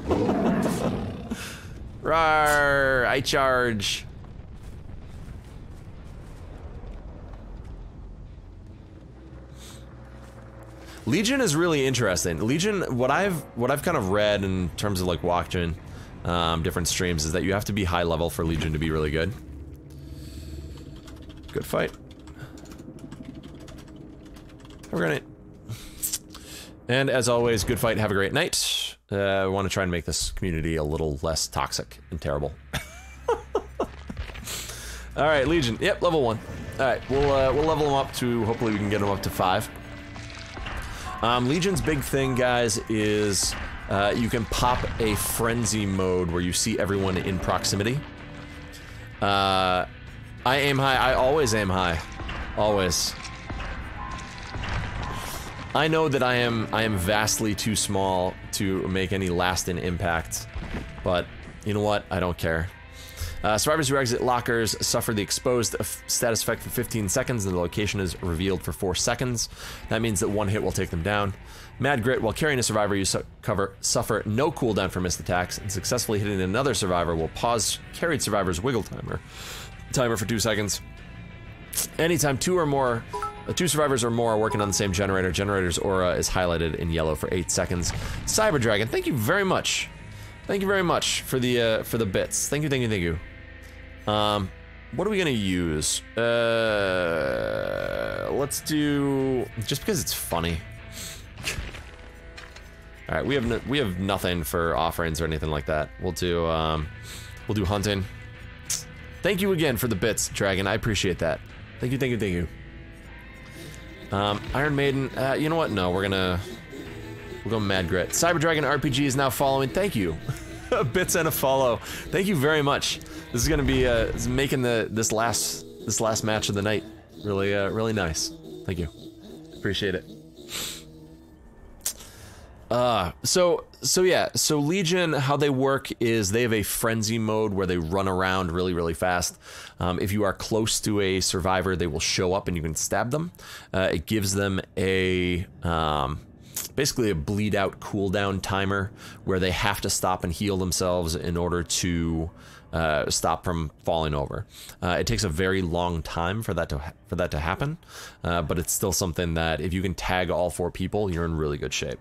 S1: Rar! I charge! Legion is really interesting. Legion, what I've what I've kind of read in terms of like watching um, different streams is that you have to be high level for Legion to be really good. Good fight. Have a great night. And as always, good fight. Have a great night. Uh, I want to try and make this community a little less toxic and terrible. All right, Legion. Yep, level one. All right, we'll uh, we'll level them up to. Hopefully, we can get them up to five. Um, Legion's big thing, guys, is uh, you can pop a frenzy mode where you see everyone in proximity. Uh, I aim high. I always aim high. Always. I know that I am I am vastly too small to make any lasting impact, but you know what? I don't care. Uh, survivors who exit lockers suffer the exposed status effect for 15 seconds, and the location is revealed for 4 seconds. That means that one hit will take them down. Mad Grit, while carrying a survivor, you su cover suffer no cooldown for missed attacks, and successfully hitting another survivor will pause carried survivor's wiggle timer timer for 2 seconds. Anytime two or more uh, two survivors or more are working on the same generator. Generator's aura is highlighted in yellow for eight seconds. Cyber Dragon, thank you very much. Thank you very much for the uh, for the bits. Thank you, thank you, thank you. Um, what are we gonna use? Uh, let's do just because it's funny. All right, we have no, we have nothing for offerings or anything like that. We'll do um, we'll do hunting. Thank you again for the bits, Dragon. I appreciate that. Thank you, thank you, thank you. Um, Iron Maiden. Uh, you know what? No, we're gonna we'll go Mad Grit. Cyber Dragon RPG is now following. Thank you. bits and a follow. Thank you very much. This is gonna be uh, making the this last this last match of the night really uh, really nice. Thank you. Appreciate it. Uh, so so yeah, so Legion, how they work is they have a frenzy mode where they run around really really fast. Um, if you are close to a survivor, they will show up and you can stab them. Uh, it gives them a um, basically a bleed out cooldown timer where they have to stop and heal themselves in order to uh, stop from falling over. Uh, it takes a very long time for that to for that to happen, uh, but it's still something that if you can tag all four people, you're in really good shape.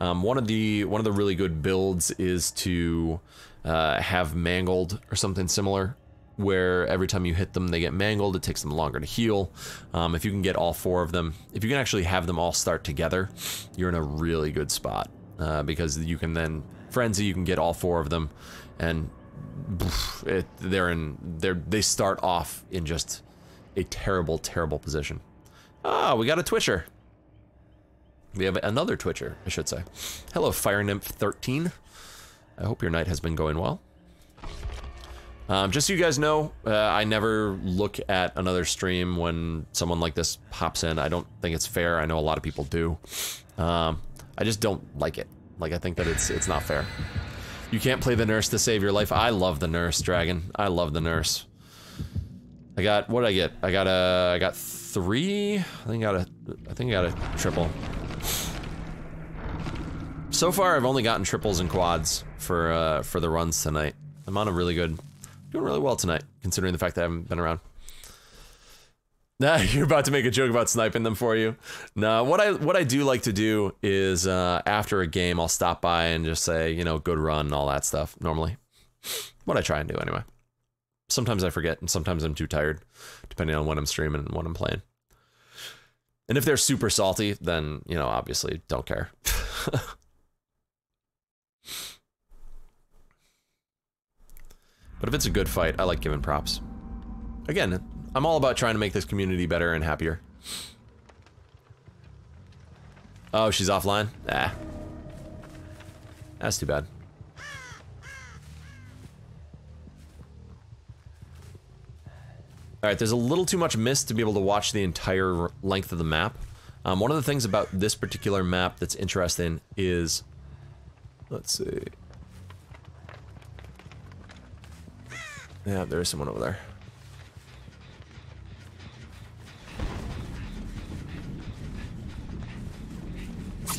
S1: Um, one of the one of the really good builds is to uh, have mangled or something similar, where every time you hit them, they get mangled. It takes them longer to heal. Um, if you can get all four of them, if you can actually have them all start together, you're in a really good spot uh, because you can then frenzy. You can get all four of them, and it, they're in they're they start off in just a terrible, terrible position. Ah, we got a Twitcher. We have another Twitcher, I should say. Hello, Fire Nymph 13. I hope your night has been going well. Um, just so you guys know, uh, I never look at another stream when someone like this pops in. I don't think it's fair. I know a lot of people do. Um, I just don't like it. Like, I think that it's it's not fair. You can't play the nurse to save your life. I love the nurse, Dragon. I love the nurse. I got, what did I get? I got a, I got three, I think I got a, I think I got a triple. So far, I've only gotten triples and quads for uh, for the runs tonight. I'm on a really good, doing really well tonight, considering the fact that I haven't been around. Nah, you're about to make a joke about sniping them for you. No, what I what I do like to do is uh, after a game, I'll stop by and just say, you know, good run and all that stuff. Normally, what I try and do anyway. Sometimes I forget, and sometimes I'm too tired, depending on when I'm streaming and what I'm playing. And if they're super salty, then you know, obviously, don't care. but if it's a good fight, I like giving props. Again, I'm all about trying to make this community better and happier. Oh, she's offline? Ah. That's too bad. Alright, there's a little too much mist to be able to watch the entire length of the map. Um, one of the things about this particular map that's interesting is... Let's see... Yeah, there is someone over there.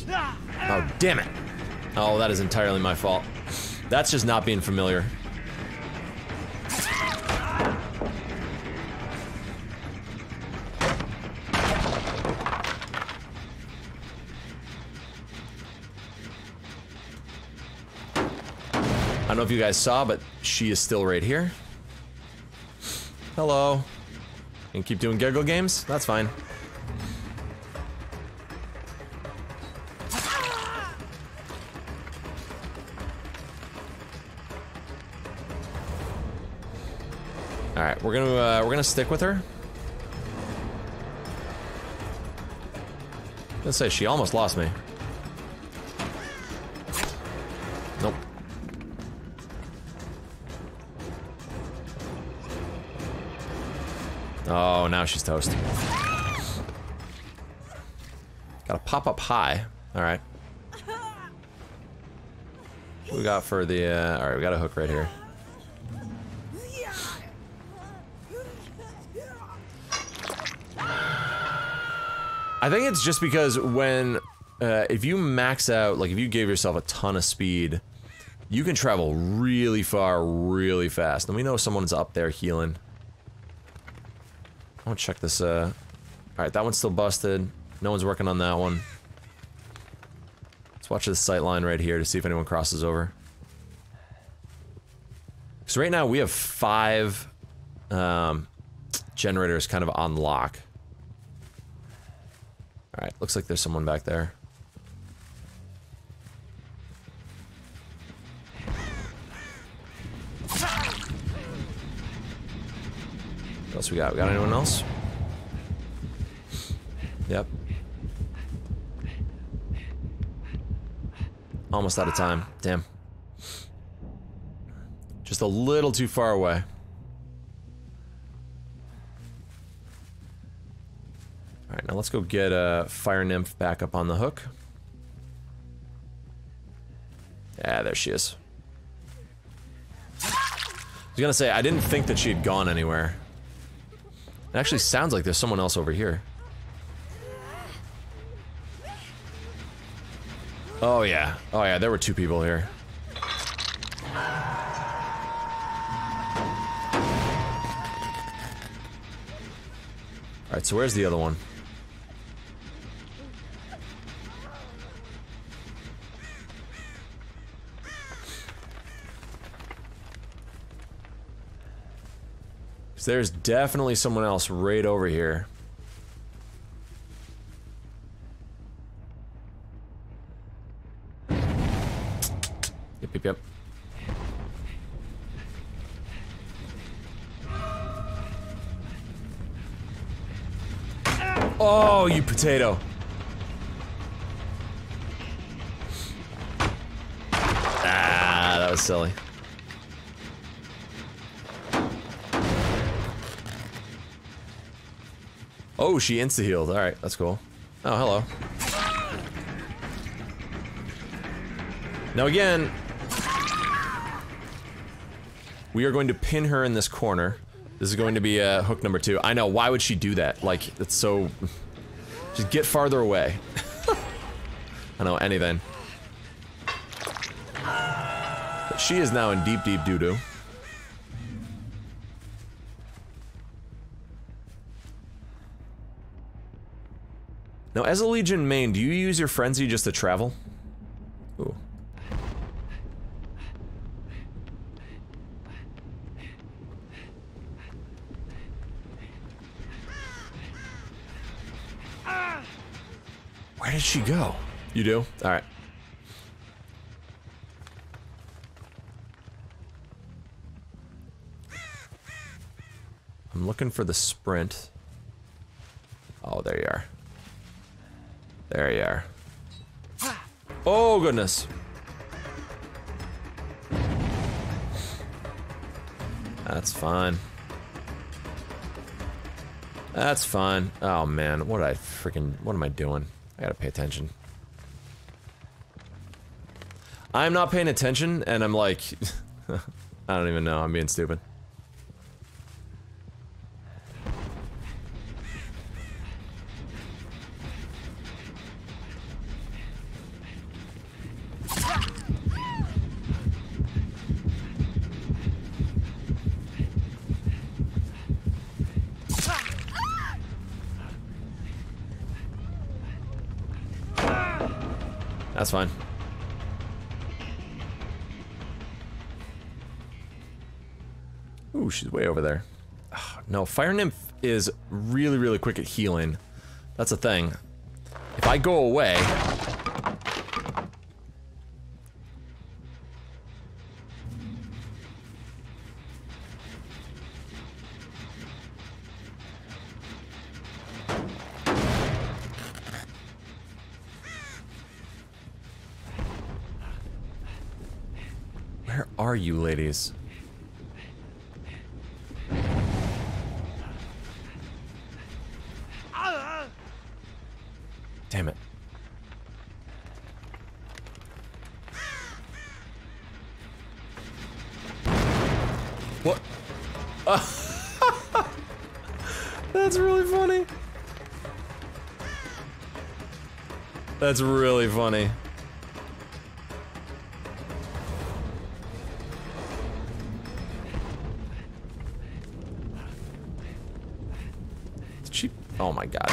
S1: Oh, damn it. Oh, that is entirely my fault. That's just not being familiar. I don't know if you guys saw, but she is still right here. Hello. And keep doing giggle games? That's fine. All right, we're gonna uh, we're gonna stick with her. Let's say she almost lost me. Nope. Oh, now she's toast. Gotta pop up high. All right. What we got for the? Uh, all right, we got a hook right here. I think it's just because when, uh, if you max out, like if you gave yourself a ton of speed, you can travel really far, really fast. And we know someone's up there healing. I want to check this, uh... Alright, that one's still busted. No one's working on that one. Let's watch this sight line right here to see if anyone crosses over. So right now we have five um, generators kind of on lock. Alright, looks like there's someone back there. What else we got? We got anyone else? Yep. Almost out of time. Damn. Just a little too far away. Alright, now let's go get a uh, Fire Nymph back up on the hook. Yeah, there she is. I was gonna say, I didn't think that she had gone anywhere. It actually sounds like there's someone else over here. Oh yeah. Oh yeah, there were two people here. Alright, so where's the other one? There's definitely someone else right over here. Yep, yep, yep. Oh, you potato. Ah, that was silly. Oh, she insta-healed. Alright, that's cool. Oh, hello. Now again, we are going to pin her in this corner. This is going to be uh, hook number two. I know, why would she do that? Like, it's so... Just get farther away. I know, anything. But she is now in deep, deep doo-doo. Now, as a Legion main, do you use your Frenzy just to travel? Ooh. Where did she go? You do? Alright. I'm looking for the sprint. Oh, there you are. There you are. Oh, goodness. That's fine. That's fine. Oh, man. What I freaking... What am I doing? I gotta pay attention. I'm not paying attention, and I'm like... I don't even know. I'm being stupid. She's way over there. No, Fire Nymph is really, really quick at healing. That's a thing. If I go away... Where are you, ladies? That's really funny. She. Oh my god.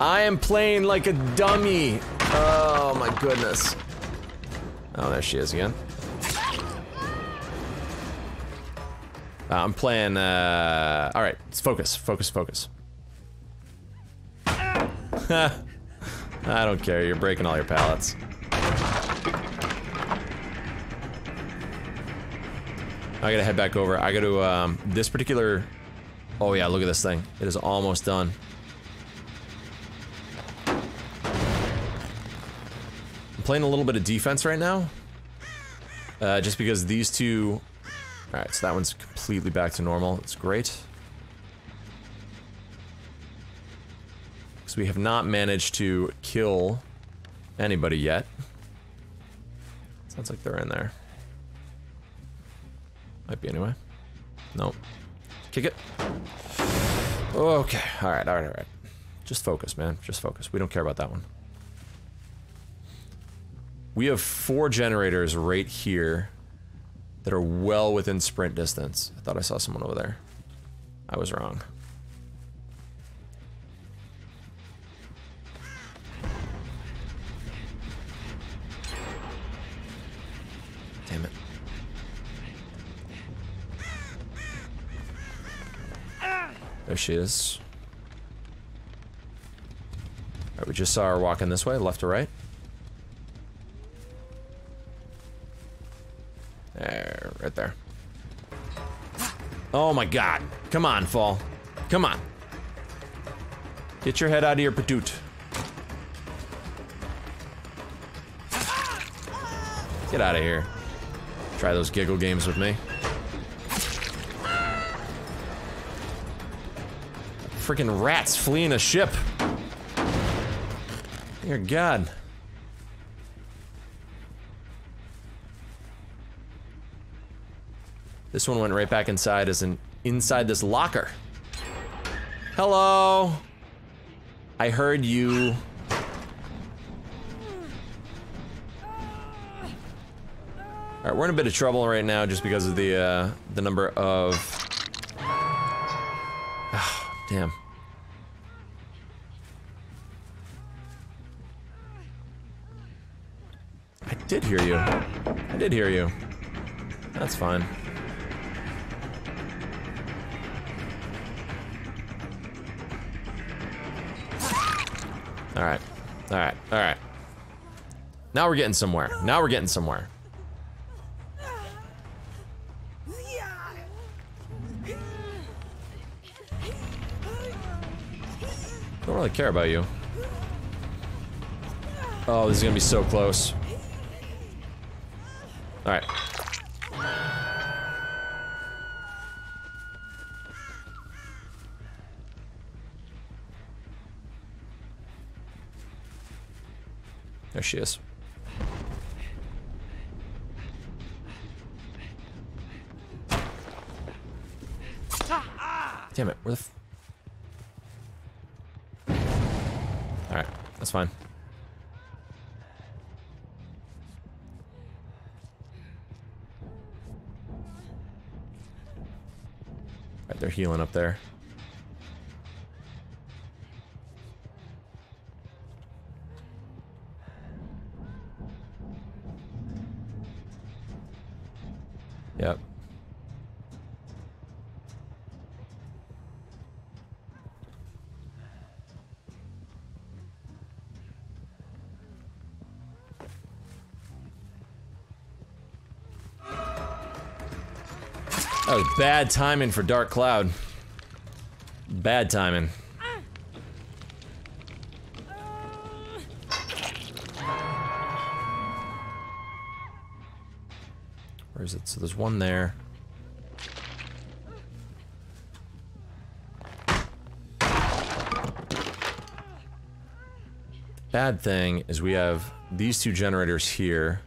S1: I am playing like a dummy. Oh my goodness. Oh, there she is again. Uh, I'm playing, uh... Alright, focus, focus, focus. I don't care, you're breaking all your pallets. I gotta head back over. I gotta, um, this particular... Oh yeah, look at this thing. It is almost done. I'm playing a little bit of defense right now. Uh, just because these two... Alright, so that one's completely back to normal. It's great. We have not managed to kill anybody yet. Sounds like they're in there. Might be anyway. Nope. Kick it. Okay. Alright, alright, alright. Just focus, man. Just focus. We don't care about that one. We have four generators right here that are well within sprint distance. I thought I saw someone over there. I was wrong. There she is. Alright, we just saw her walking this way, left to right. There, right there. Oh my god. Come on, Fall. Come on. Get your head out of your patoot. Get out of here. Try those giggle games with me. Freaking rats fleeing a ship. Dear God. This one went right back inside as an inside this locker. Hello. I heard you. All right, we're in a bit of trouble right now just because of the uh, the number of. Damn. I did hear you. I did hear you. That's fine. Alright. Alright. Alright. Now we're getting somewhere. Now we're getting somewhere. Really care about you. Oh, this is gonna be so close. Alright. There she is. Damn it, where the fine. Alright, they're healing up there. Bad timing for Dark Cloud. Bad timing. Where is it? So there's one there. Bad thing is we have these two generators here,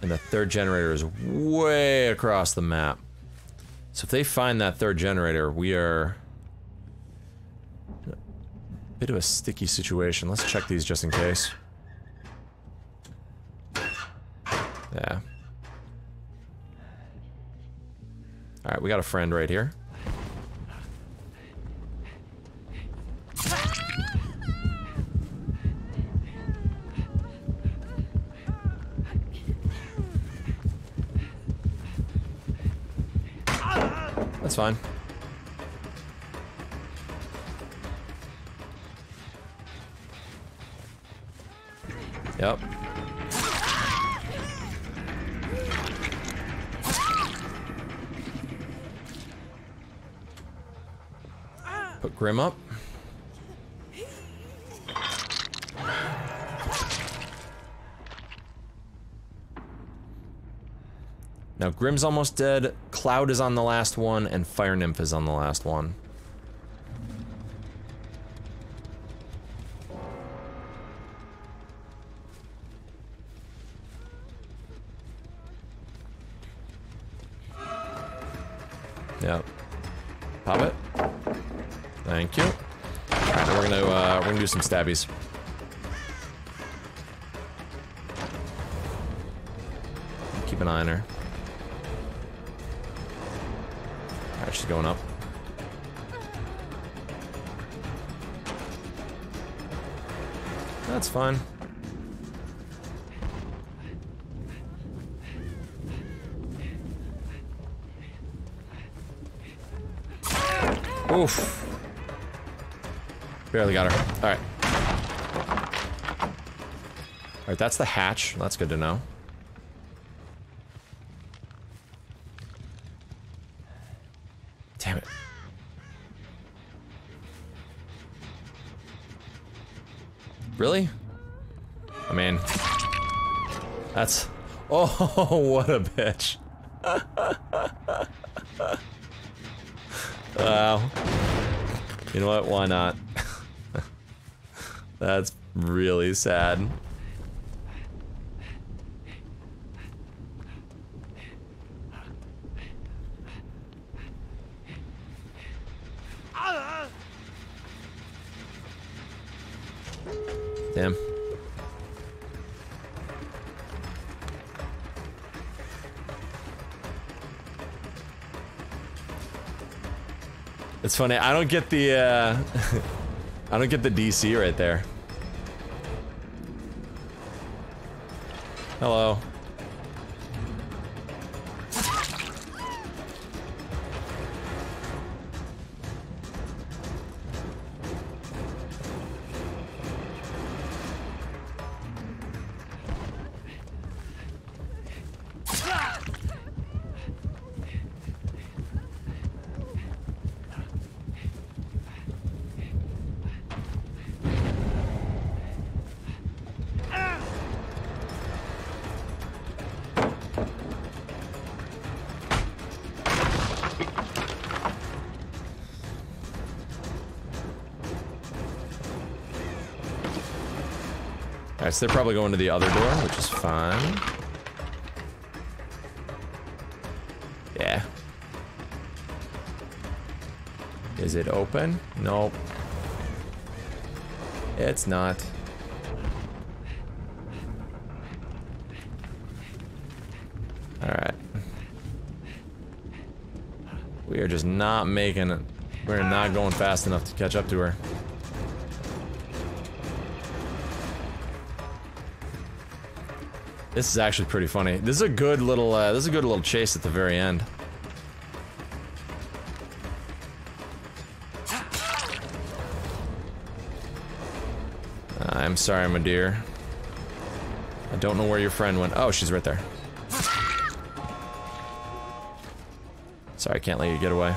S1: and the third generator is way across the map. So if they find that third generator, we are a bit of a sticky situation. Let's check these just in case. Yeah. Alright, we got a friend right here. That's fine. Yep. Put Grim up. Now Grim's almost dead, Cloud is on the last one, and Fire Nymph is on the last one. Yep. Pop it. Thank you. We're gonna uh, we're gonna do some stabbies. Keep an eye on her. She's going up. That's fine. Oof. Barely got her. Alright. Alright, that's the hatch. That's good to know. Really? I mean... That's... Oh, what a bitch. Wow. You know what? Why not? That's really sad. Damn. It's funny, I don't get the, uh... I don't get the DC right there. Hello. They're probably going to the other door, which is fine. Yeah. Is it open? Nope. It's not. Alright. We are just not making it. We're not going fast enough to catch up to her. This is actually pretty funny. This is a good little, uh, this is a good little chase at the very end. I'm sorry, my dear. I don't know where your friend went. Oh, she's right there. Sorry, I can't let you get away.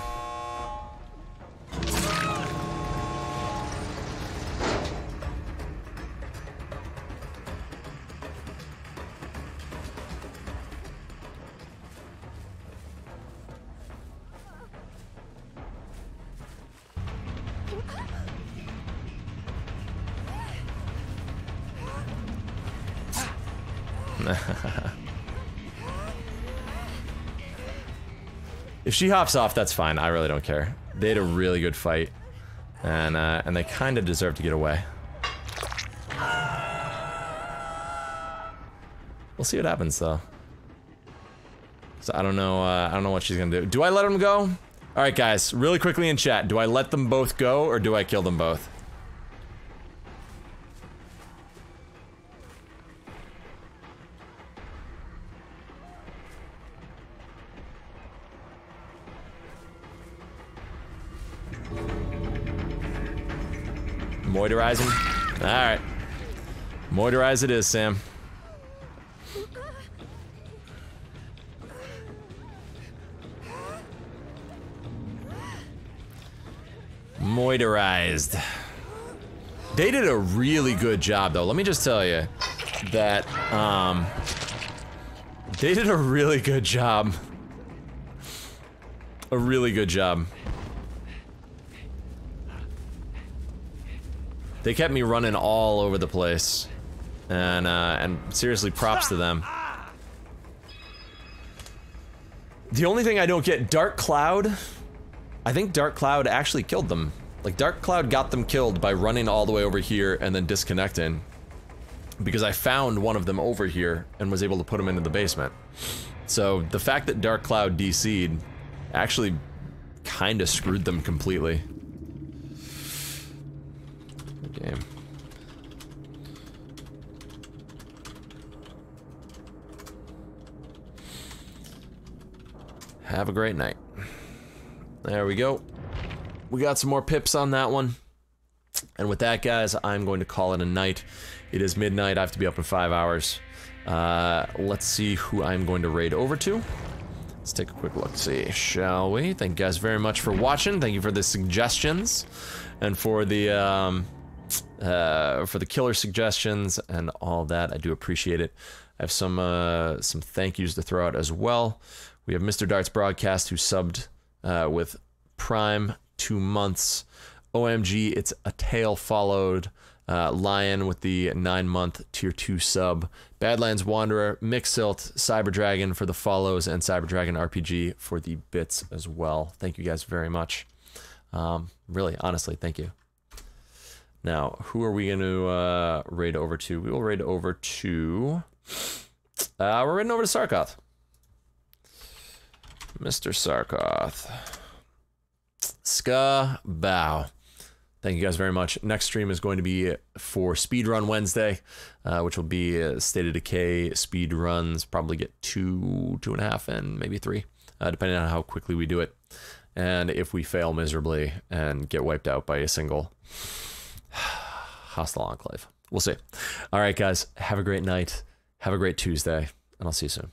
S1: She hops off, that's fine. I really don't care. They had a really good fight, and uh, and they kind of deserve to get away. We'll see what happens though. So I don't know. Uh, I don't know what she's gonna do. Do I let them go? All right, guys. Really quickly in chat. Do I let them both go or do I kill them both? Moidurize him? Alright. Moidurize it is, Sam. Moisturized. They did a really good job, though. Let me just tell you that, um... They did a really good job. A really good job. They kept me running all over the place. And, uh, and seriously, props to them. The only thing I don't get, Dark Cloud, I think Dark Cloud actually killed them. Like, Dark Cloud got them killed by running all the way over here and then disconnecting. Because I found one of them over here and was able to put them into the basement. So, the fact that Dark Cloud DC'd actually kind of screwed them completely. Game. Have a great night. There we go. We got some more pips on that one. And with that, guys, I'm going to call it a night. It is midnight. I have to be up in five hours. Uh, let's see who I'm going to raid over to. Let's take a quick look, see, shall we? Thank you guys very much for watching. Thank you for the suggestions and for the um, uh, for the killer suggestions and all that. I do appreciate it. I have some uh, some thank yous to throw out as well. We have Mr. Darts Broadcast who subbed uh, with Prime two months. OMG, it's a tail followed. Uh, Lion with the nine month tier two sub. Badlands Wanderer, Mixel, Cyber Dragon for the follows, and Cyber Dragon RPG for the bits as well. Thank you guys very much. Um, really, honestly, thank you. Now, who are we going to uh, raid over to? We will raid over to. Uh, we're raiding over to Sarkoth. Mr. Sarkoth. Ska Bow. Thank you guys very much. Next stream is going to be for Speedrun Wednesday, uh, which will be uh, State of Decay speed runs. Probably get two, two and a half, and maybe three, uh, depending on how quickly we do it. And if we fail miserably and get wiped out by a single hostile enclave, we'll see. All right, guys, have a great night. Have a great Tuesday, and I'll see you soon.